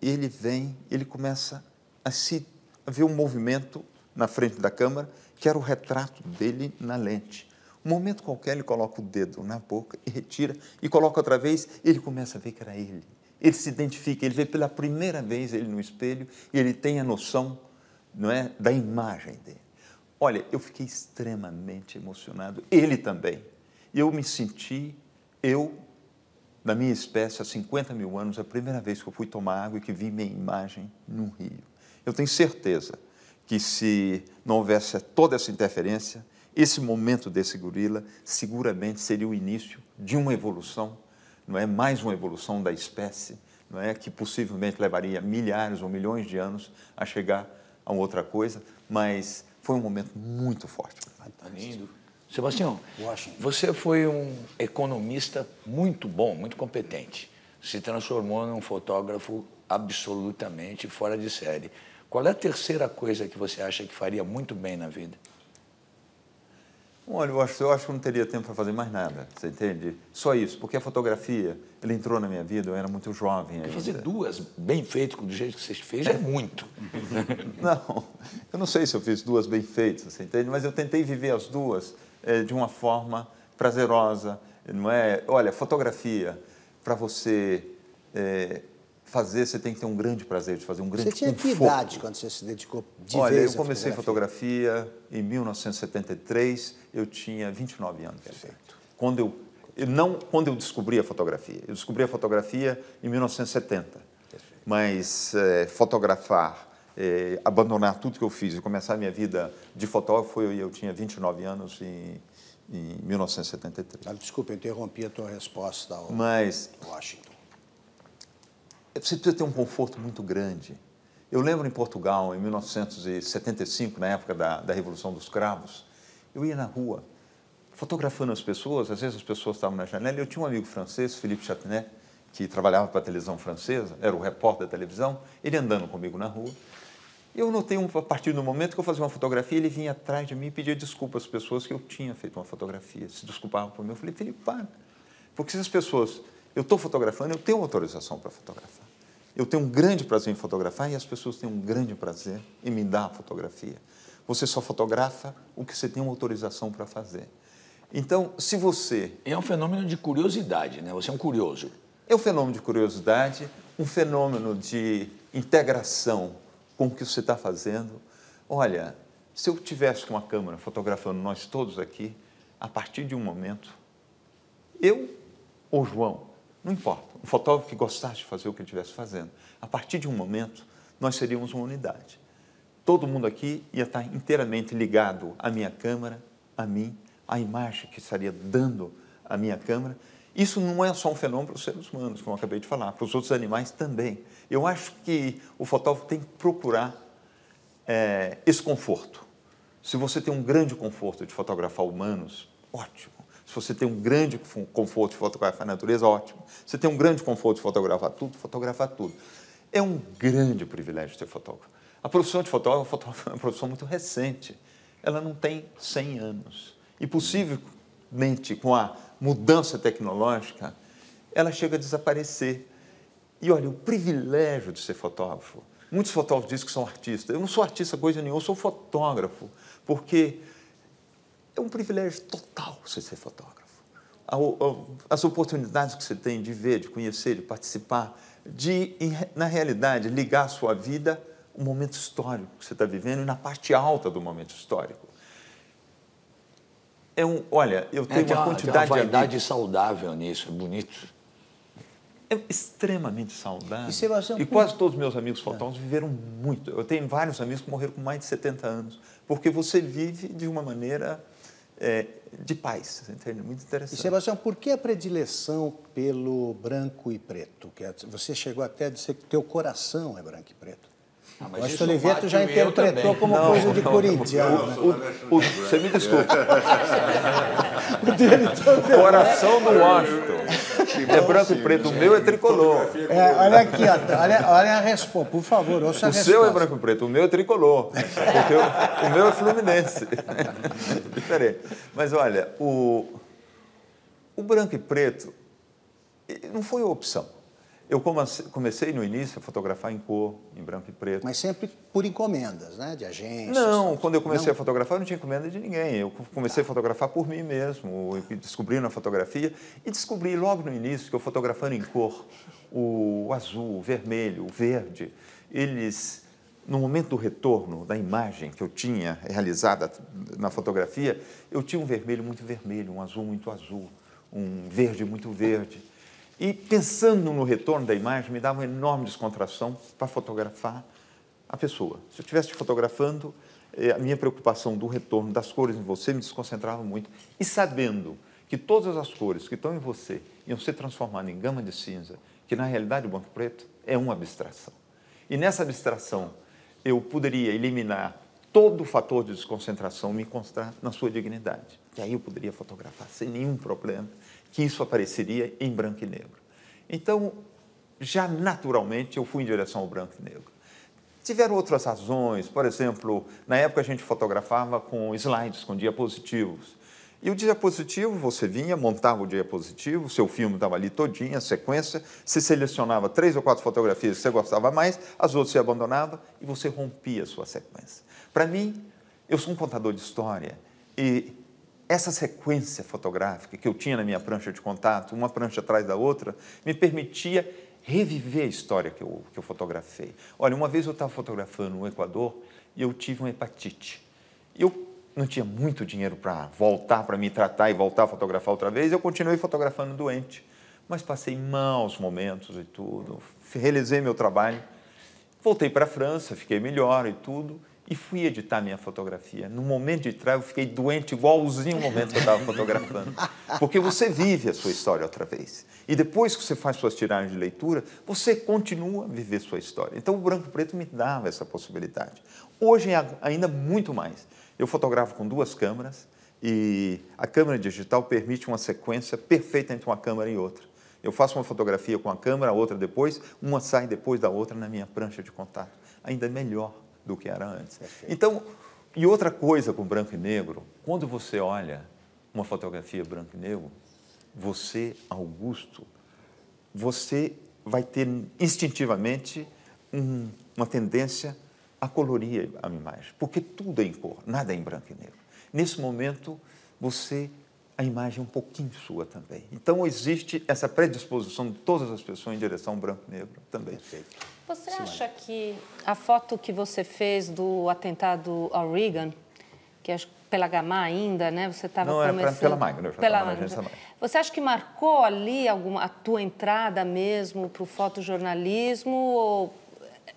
[SPEAKER 2] ele vem, ele começa a se a ver um movimento na frente da câmera, que era o retrato dele na lente. Momento qualquer, ele coloca o dedo na boca e retira, e coloca outra vez, e ele começa a ver que era ele. Ele se identifica, ele vê pela primeira vez ele no espelho, e ele tem a noção não é, da imagem dele. Olha, eu fiquei extremamente emocionado, ele também. Eu me senti, eu, da minha espécie, há 50 mil anos, a primeira vez que eu fui tomar água e que vi minha imagem num rio. Eu tenho certeza que se não houvesse toda essa interferência, esse momento desse gorila seguramente seria o início de uma evolução, não é mais uma evolução da espécie, não é que possivelmente levaria milhares ou milhões de anos a chegar a outra coisa, mas foi um momento muito forte.
[SPEAKER 3] Lindo. Sebastião, Washington. você foi um economista muito bom, muito competente. Se transformou num fotógrafo absolutamente fora de série. Qual é a terceira coisa que você acha que faria muito bem na vida?
[SPEAKER 2] Olha, eu acho, eu acho que não teria tempo para fazer mais nada, você entende? Só isso, porque a fotografia, ele entrou na minha vida, eu era muito jovem ainda.
[SPEAKER 3] Fazer duas bem feitas do jeito que você fez é muito.
[SPEAKER 2] não, eu não sei se eu fiz duas bem feitas, você entende? Mas eu tentei viver as duas é, de uma forma prazerosa, não é? Olha, fotografia, para você é, fazer, você tem que ter um grande prazer de fazer, um grande
[SPEAKER 1] Você tinha
[SPEAKER 2] conforto.
[SPEAKER 1] que idade quando você se dedicou de
[SPEAKER 2] Olha,
[SPEAKER 1] vez
[SPEAKER 2] eu comecei fotografia. fotografia em 1973, eu tinha 29 anos.
[SPEAKER 1] Perfeito.
[SPEAKER 2] Quando eu, eu, não quando eu descobri a fotografia. Eu descobri a fotografia em 1970. Perfeito. Mas é, fotografar, é, abandonar tudo que eu fiz e começar a minha vida de fotógrafo, eu, eu tinha 29 anos em, em 1973. Ah,
[SPEAKER 1] desculpa, eu interrompi a tua resposta ao
[SPEAKER 2] Mas,
[SPEAKER 1] Washington
[SPEAKER 2] você precisa ter um conforto muito grande. Eu lembro em Portugal, em 1975, na época da, da Revolução dos Cravos, eu ia na rua fotografando as pessoas, às vezes as pessoas estavam na janela, eu tinha um amigo francês, Philippe Chatinet, que trabalhava para a televisão francesa, era o repórter da televisão, ele andando comigo na rua. Eu notei, um, a partir do momento que eu fazia uma fotografia, ele vinha atrás de mim e pedia desculpas às pessoas que eu tinha feito uma fotografia, se desculpavam por mim. Eu falei, Felipe, para. Porque se as pessoas eu estou fotografando, eu tenho autorização para fotografar. Eu tenho um grande prazer em fotografar e as pessoas têm um grande prazer em me dar a fotografia. Você só fotografa o que você tem uma autorização para fazer. Então, se você.
[SPEAKER 3] É um fenômeno de curiosidade, né? Você é um curioso.
[SPEAKER 2] É um fenômeno de curiosidade, um fenômeno de integração com o que você está fazendo. Olha, se eu tivesse com uma câmera fotografando nós todos aqui, a partir de um momento, eu ou João não importa. Um fotógrafo que gostasse de fazer o que ele estivesse fazendo. A partir de um momento, nós seríamos uma unidade. Todo mundo aqui ia estar inteiramente ligado à minha câmera, a mim, à imagem que estaria dando à minha câmera. Isso não é só um fenômeno para os seres humanos, como eu acabei de falar, para os outros animais também. Eu acho que o fotógrafo tem que procurar é, esse conforto. Se você tem um grande conforto de fotografar humanos, ótimo. Se você tem um grande conforto de fotografar a natureza, ótimo. Se você tem um grande conforto de fotografar tudo, fotografar tudo. É um grande privilégio ser fotógrafo. A profissão de fotógrafo é uma profissão muito recente. Ela não tem 100 anos. E possivelmente, com a mudança tecnológica, ela chega a desaparecer. E olha, o privilégio de ser fotógrafo. Muitos fotógrafos dizem que são artistas. Eu não sou artista coisa nenhuma, eu sou fotógrafo. Porque é um privilégio total você ser fotógrafo. As oportunidades que você tem de ver, de conhecer, de participar, de, na realidade, ligar a sua vida ao momento histórico que você está vivendo e na parte alta do momento histórico. É um, olha, eu tenho é, uma, uma quantidade
[SPEAKER 3] uma vaidade de saudável nisso, é bonito.
[SPEAKER 2] É extremamente saudável. E, e quase todos os meus amigos fotógrafos viveram muito. Eu tenho vários amigos que morreram com mais de 70 anos, porque você vive de uma maneira é, de paz. Entende? Muito interessante.
[SPEAKER 1] E Sebastião, por que a predileção pelo branco e preto? Que é, você chegou até a dizer que teu coração é branco e preto.
[SPEAKER 3] Ah,
[SPEAKER 1] o Astro Oliveto já interpretou como não, coisa de corintiano.
[SPEAKER 2] O, o, o, você me desculpa. Coração do Washington. É branco e preto. O meu é tricolor.
[SPEAKER 1] É, olha aqui, ó, olha, olha a resposta. Por favor, ouça a
[SPEAKER 2] o
[SPEAKER 1] resposta.
[SPEAKER 2] O seu é branco e preto. O meu é tricolor. Porque o, o meu é fluminense. Diferente. Mas olha, o, o branco e preto não foi opção. Eu comecei no início a fotografar em cor, em branco e preto.
[SPEAKER 1] Mas sempre por encomendas, né? De agências?
[SPEAKER 2] Não, quando eu comecei não. a fotografar, eu não tinha encomenda de ninguém. Eu comecei a fotografar por mim mesmo, descobrindo a fotografia. E descobri logo no início que eu fotografando em cor, o azul, o vermelho, o verde, eles, no momento do retorno da imagem que eu tinha realizada na fotografia, eu tinha um vermelho muito vermelho, um azul muito azul, um verde muito verde. E pensando no retorno da imagem, me dava uma enorme descontração para fotografar a pessoa. Se eu estivesse fotografando, eh, a minha preocupação do retorno das cores em você me desconcentrava muito. E sabendo que todas as cores que estão em você iam ser transformadas em gama de cinza, que na realidade o banco preto é uma abstração. E nessa abstração eu poderia eliminar todo o fator de desconcentração, me encontrar na sua dignidade. E aí eu poderia fotografar sem nenhum problema que isso apareceria em branco e negro. Então, já naturalmente, eu fui em direção ao branco e negro. Tiveram outras razões, por exemplo, na época a gente fotografava com slides, com diapositivos. E o diapositivo, você vinha, montava o diapositivo, seu filme estava ali todinho, a sequência, você selecionava três ou quatro fotografias que você gostava mais, as outras você abandonava e você rompia a sua sequência. Para mim, eu sou um contador de história e essa sequência fotográfica que eu tinha na minha prancha de contato, uma prancha atrás da outra, me permitia reviver a história que eu, que eu fotografei. Olha, uma vez eu estava fotografando no Equador e eu tive uma hepatite. Eu não tinha muito dinheiro para voltar, para me tratar e voltar a fotografar outra vez, eu continuei fotografando doente. Mas passei maus momentos e tudo, realizei meu trabalho. Voltei para a França, fiquei melhor e tudo e fui editar minha fotografia. No momento de trás, eu fiquei doente igualzinho o momento que eu estava fotografando. Porque você vive a sua história outra vez. E depois que você faz suas tiragens de leitura, você continua a viver sua história. Então, o branco e preto me dava essa possibilidade. Hoje, ainda muito mais. Eu fotografo com duas câmeras e a câmera digital permite uma sequência perfeita entre uma câmera e outra. Eu faço uma fotografia com a câmera, outra depois, uma sai depois da outra na minha prancha de contato. Ainda melhor do que era antes. Perfeito. Então, e outra coisa com branco e negro, quando você olha uma fotografia branco e negro, você, Augusto, você vai ter instintivamente um, uma tendência a colorir a imagem, porque tudo é em cor, nada é em branco e negro. Nesse momento, você a imagem é um pouquinho sua também. Então existe essa predisposição de todas as pessoas em direção ao branco negro também. Perfeito.
[SPEAKER 4] Você acha que a foto que você fez do atentado ao Reagan, que é pela Gamma ainda, né? Você estava
[SPEAKER 2] começando... Não, pela Magna, eu já pela Magna.
[SPEAKER 4] Você acha que marcou ali alguma, a tua entrada mesmo para o fotojornalismo ou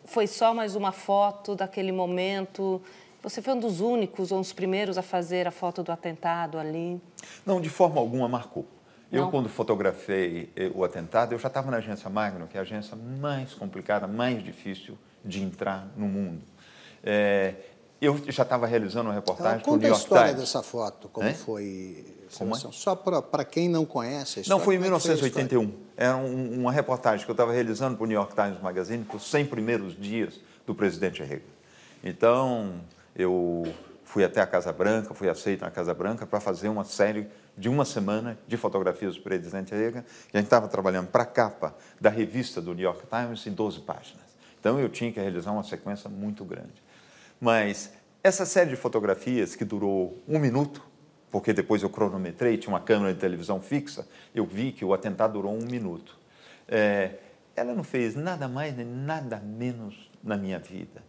[SPEAKER 4] foi só mais uma foto daquele momento? Você foi um dos únicos ou um dos primeiros a fazer a foto do atentado ali?
[SPEAKER 2] Não, de forma alguma marcou. Eu, quando fotografei eh, o atentado, eu já estava na agência Magno, que é a agência mais complicada, mais difícil de entrar no mundo. É, eu já estava realizando uma reportagem
[SPEAKER 1] então,
[SPEAKER 2] para o New
[SPEAKER 1] York
[SPEAKER 2] Times. Conta
[SPEAKER 1] a história dessa foto, como é? foi... Como é? Só para quem não conhece a história.
[SPEAKER 2] Não, foi em 1981. Foi Era um, uma reportagem que eu estava realizando para o New York Times Magazine para os 100 primeiros dias do presidente Reagan. Então, eu fui até a Casa Branca, fui aceito na Casa Branca para fazer uma série de uma semana de fotografias do presidente Reagan, e a gente estava trabalhando para a capa da revista do New York Times em 12 páginas. Então eu tinha que realizar uma sequência muito grande. Mas essa série de fotografias que durou um minuto, porque depois eu cronometrei, tinha uma câmera de televisão fixa, eu vi que o atentado durou um minuto. É, ela não fez nada mais nem nada menos na minha vida.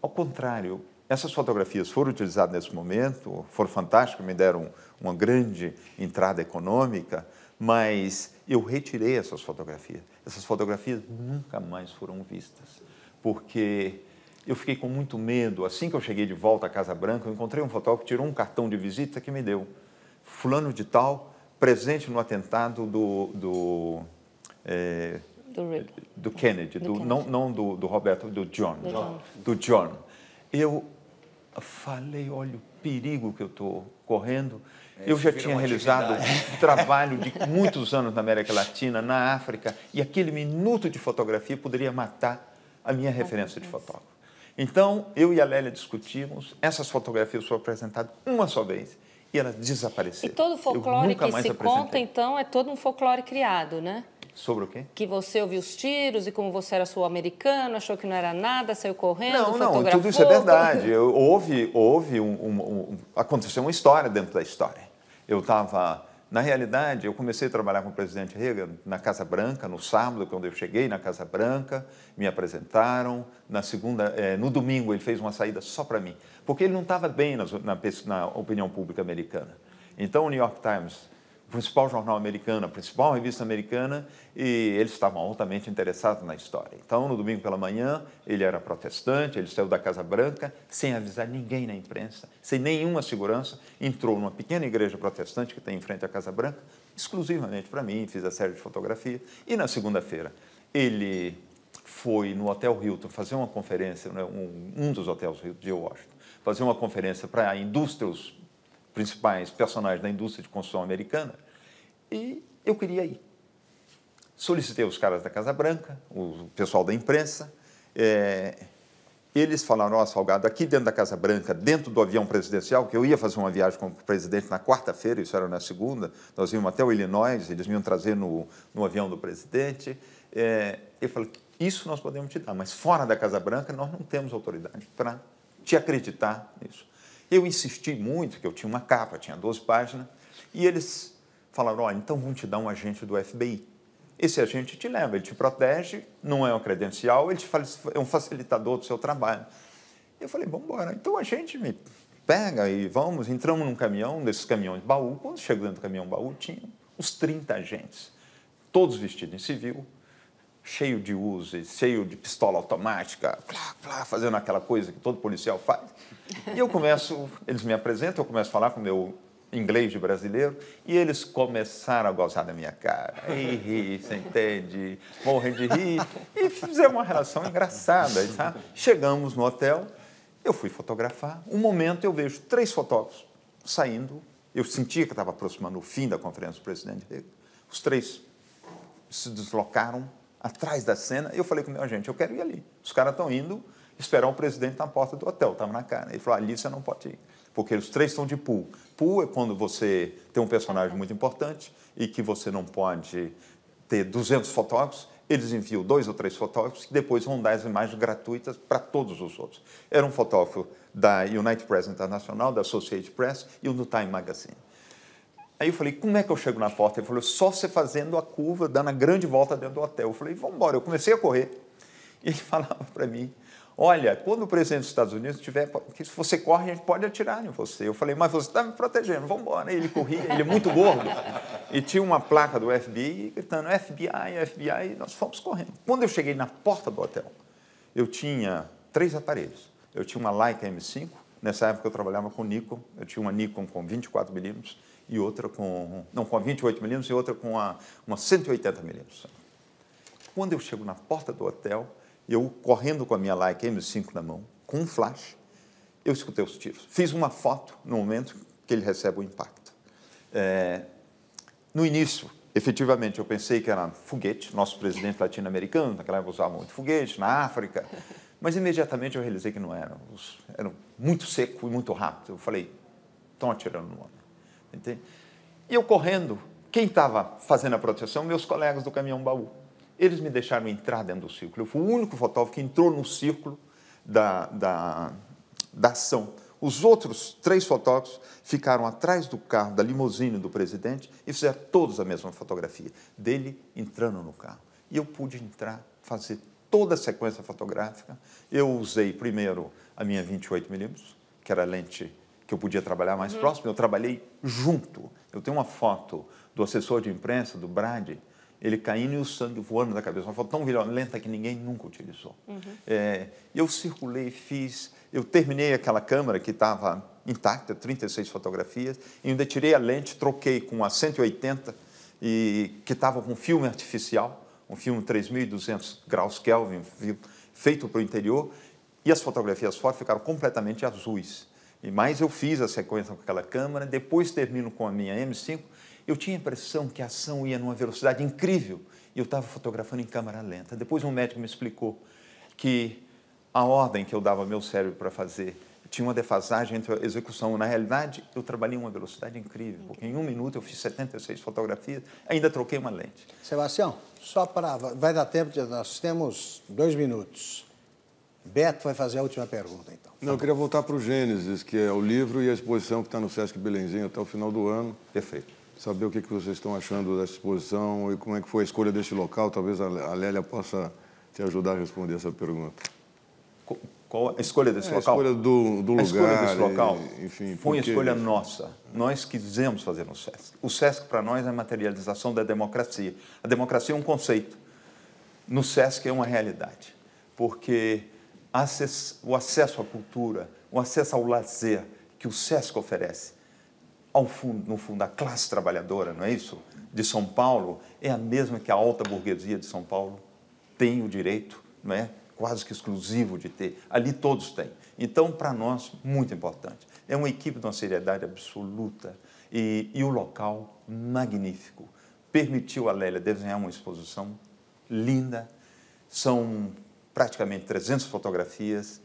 [SPEAKER 2] Ao contrário, essas fotografias foram utilizadas nesse momento, foram fantásticas, me deram uma grande entrada econômica, mas eu retirei essas fotografias. Essas fotografias nunca mais foram vistas, porque eu fiquei com muito medo. Assim que eu cheguei de volta à Casa Branca, eu encontrei um fotógrafo que tirou um cartão de visita que me deu. Fulano de tal, presente no atentado do, do, é,
[SPEAKER 4] Do, Reagan.
[SPEAKER 2] do Kennedy,
[SPEAKER 4] Do
[SPEAKER 2] do,
[SPEAKER 4] Kennedy.
[SPEAKER 2] não, não do, do Roberto, do John,
[SPEAKER 4] Do John.
[SPEAKER 2] do John. Eu falei, olha o perigo que eu estou correndo. eu já tinha realizado um trabalho de muitos anos na América Latina, na África, e aquele minuto de fotografia poderia matar a minha referência de fotógrafo. Então, eu e a Lélia discutimos, essas fotografias foram apresentadas uma só vez e elas
[SPEAKER 4] E
[SPEAKER 2] desapareceram.
[SPEAKER 4] todo o
[SPEAKER 2] Eu
[SPEAKER 4] folclore que se
[SPEAKER 2] apresentei.
[SPEAKER 4] conta, então, é todo um folclore criado, né?
[SPEAKER 2] Sobre o quê?
[SPEAKER 4] Que você ouviu os tiros e como você era sul-americano, achou que não era nada, saiu correndo,
[SPEAKER 2] Não, não, tudo isso é verdade. Eu- houve, houve um, um- um- aconteceu uma história dentro da história. Eu estava, na realidade, eu comecei a trabalhar com o presidente Reagan na Casa Branca no sábado, quando eu cheguei na Casa Branca, me apresentaram. Na segunda, eh, no domingo ele fez uma saída só para mim, porque ele não estava bem na, pes- na opinião pública americana. Então o New York Times o principal jornal americano, a principal revista americana, e eles estavam altamente interessados na história. Então, no domingo pela manhã, ele era protestante, ele saiu da Casa Branca, sem avisar ninguém na imprensa, sem nenhuma segurança, entrou numa pequena igreja protestante que tem em frente à Casa Branca, exclusivamente para mim, fiz a série de fotografias, e na segunda-feira ele foi no Hotel Hilton fazer uma conferência, né, um, dos hotéis de Washington, fazer uma conferência para a indústria, principais personagens da indústria de construção americana, e eu queria ir. Solicitei os caras da Casa Branca, o pessoal da imprensa, é, eles falaram, ó, Salgado, aqui dentro da Casa Branca, dentro do avião presidencial, que eu ia fazer uma viagem com o presidente na quarta-feira, isso era na segunda, nós íamos até o Illinois, eles me iam trazer no, no avião do presidente. É, eu falei, isso nós podemos te dar, mas fora da Casa Branca nós não temos autoridade para te acreditar nisso. Eu insisti muito, que eu tinha uma capa, tinha 12 páginas, e eles falaram, ó, então vamos te dar um agente do FBI. Esse agente te leva, ele te protege, não é uma credencial, ele faz, é um facilitador do seu trabalho. Eu falei, vamos embora. Então a gente me pega e vamos, entramos num caminhão, desses caminhões baú. Quando chego dentro do caminhão baú, tinha uns 30 agentes, todos vestidos em civil, cheio de uso, cheio de pistola automática, plá, plá, fazendo aquela coisa que todo policial faz. E eu começo, eles me apresentam, eu começo a falar com o meu inglês de brasileiro, e eles começaram a gozar da minha cara. E rir, você entende? Morrendo de rir. E fizemos uma relação engraçada. Sabe? Chegamos no hotel, eu fui fotografar. Um momento eu vejo três fotógrafos saindo. Eu sentia que estava aproximando o fim da conferência do presidente. Os três se deslocaram atrás da cena. Eu falei com o meu agente, eu quero ir ali. Os caras estão indo esperar o presidente na porta do hotel, estava na cara. Ele falou, ali você não pode ir, porque os três estão de pool. Pool é quando você tem um personagem muito importante e que você não pode ter 200 fotógrafos, eles enviam dois ou três fotógrafos que depois vão dar as imagens gratuitas para todos os outros. Era um fotógrafo da United Press Internacional, da Associated Press e o do Time Magazine. Aí eu falei, como é que eu chego na porta? Ele falou, só você fazendo a curva, dando a grande volta dentro do hotel. Eu falei, vamos embora. Eu comecei a correr. E ele falava para mim, olha, quando o presidente dos Estados Unidos tiver, se você corre, a gente pode atirar em você. Eu falei, mas você está me protegendo, vamos embora. Ele corria, ele é muito gordo. E tinha uma placa do FBI gritando, FBI, FBI, e nós fomos correndo. Quando eu cheguei na porta do hotel, eu tinha três aparelhos. Eu tinha uma Leica M5, nessa época eu trabalhava com Nikon, eu tinha uma Nikon com 24 milímetros, e outra com, não, com a 28 milímetros e outra com a, uma 180 milímetros. Quando eu chego na porta do hotel, eu correndo com a minha Leica M5 na mão, com um flash, eu escutei os tiros. Fiz uma foto no momento que ele recebe o impacto. É, no início, efetivamente, eu pensei que era foguete, nosso presidente latino-americano, naquela época usava muito foguete, na África, mas imediatamente eu realizei que não era. Era muito seco e muito rápido. Eu falei, estão atirando no homem. Entende? E eu correndo, quem estava fazendo a proteção? Meus colegas do caminhão baú. Eles me deixaram entrar dentro do círculo. Eu fui o único fotógrafo que entrou no círculo da, da, da ação. Os outros três fotógrafos ficaram atrás do carro, da limusine do presidente, e fizeram todos a mesma fotografia, dele entrando no carro. E eu pude entrar, fazer toda a sequência fotográfica. Eu usei primeiro a minha 28mm, que era lente que eu podia trabalhar mais uhum. próximo, eu trabalhei junto. Eu tenho uma foto do assessor de imprensa, do Brad, ele caindo e o sangue voando da cabeça. Uma foto tão violenta que ninguém nunca utilizou. Uhum. É, eu circulei, fiz, eu terminei aquela câmera que estava intacta, 36 fotografias, e ainda tirei a lente, troquei com a 180, e, que estava com filme artificial, um filme 3.200 graus Kelvin, feito para o interior, e as fotografias fora ficaram completamente azuis. E mais eu fiz a sequência com aquela câmera, depois termino com a minha M5, eu tinha a impressão que a ação ia numa velocidade incrível e eu estava fotografando em câmera lenta. Depois um médico me explicou que a ordem que eu dava ao meu cérebro para fazer tinha uma defasagem entre a execução. Na realidade, eu trabalhei em uma velocidade incrível, porque em um minuto eu fiz 76 fotografias, ainda troquei uma lente.
[SPEAKER 1] Sebastião, só para. Vai dar tempo, nós temos dois minutos. Beto vai fazer a última pergunta, então.
[SPEAKER 5] Não, eu queria voltar para o Gênesis, que é o livro e a exposição que está no Sesc Belenzinho até o final do ano.
[SPEAKER 2] Perfeito.
[SPEAKER 5] Saber o que, que vocês estão achando dessa exposição e como é que foi a escolha deste local. Talvez a Lélia possa te ajudar a responder essa pergunta.
[SPEAKER 2] Qual a escolha desse
[SPEAKER 5] é,
[SPEAKER 2] local?
[SPEAKER 5] A escolha do, do
[SPEAKER 2] lugar. A escolha desse local
[SPEAKER 5] e, enfim,
[SPEAKER 2] foi uma escolha nossa. Nós quisemos fazer no SESC. O SESC, para nós, é a materialização da democracia. A democracia é um conceito. No SESC é uma realidade. Porque o acesso à cultura, o acesso ao lazer que o SESC oferece, ao fundo, no fundo, a classe trabalhadora, não é isso? De São Paulo, é a mesma que a alta burguesia de São Paulo tem o direito, não é? quase que exclusivo de ter. Ali todos têm. Então, para nós, muito importante. É uma equipe de uma seriedade absoluta e, e o local magnífico. Permitiu a Lélia desenhar uma exposição linda. São praticamente 300 fotografias,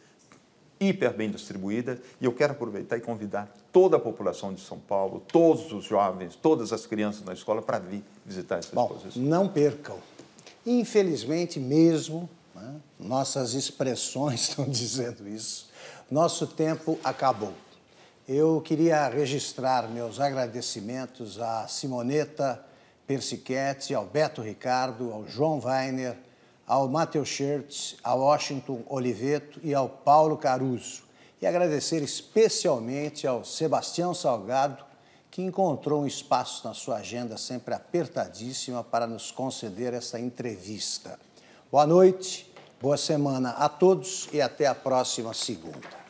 [SPEAKER 2] hiper bem distribuídas, e eu quero aproveitar e convidar toda a população de São Paulo, todos os jovens, todas as crianças na escola para vir visitar essa
[SPEAKER 1] Bom,
[SPEAKER 2] exposição.
[SPEAKER 1] Não percam. Infelizmente mesmo, né? Nossas expressões estão dizendo isso. Nosso tempo acabou. Eu queria registrar meus agradecimentos a Simoneta Persichetti, ao Beto Ricardo, ao João Weiner, ao Matheus Schertz, ao Washington Oliveto e ao Paulo Caruso. E agradecer especialmente ao Sebastião Salgado, que encontrou um espaço na sua agenda sempre apertadíssima para nos conceder essa entrevista. Boa noite, boa semana a todos e até a próxima segunda.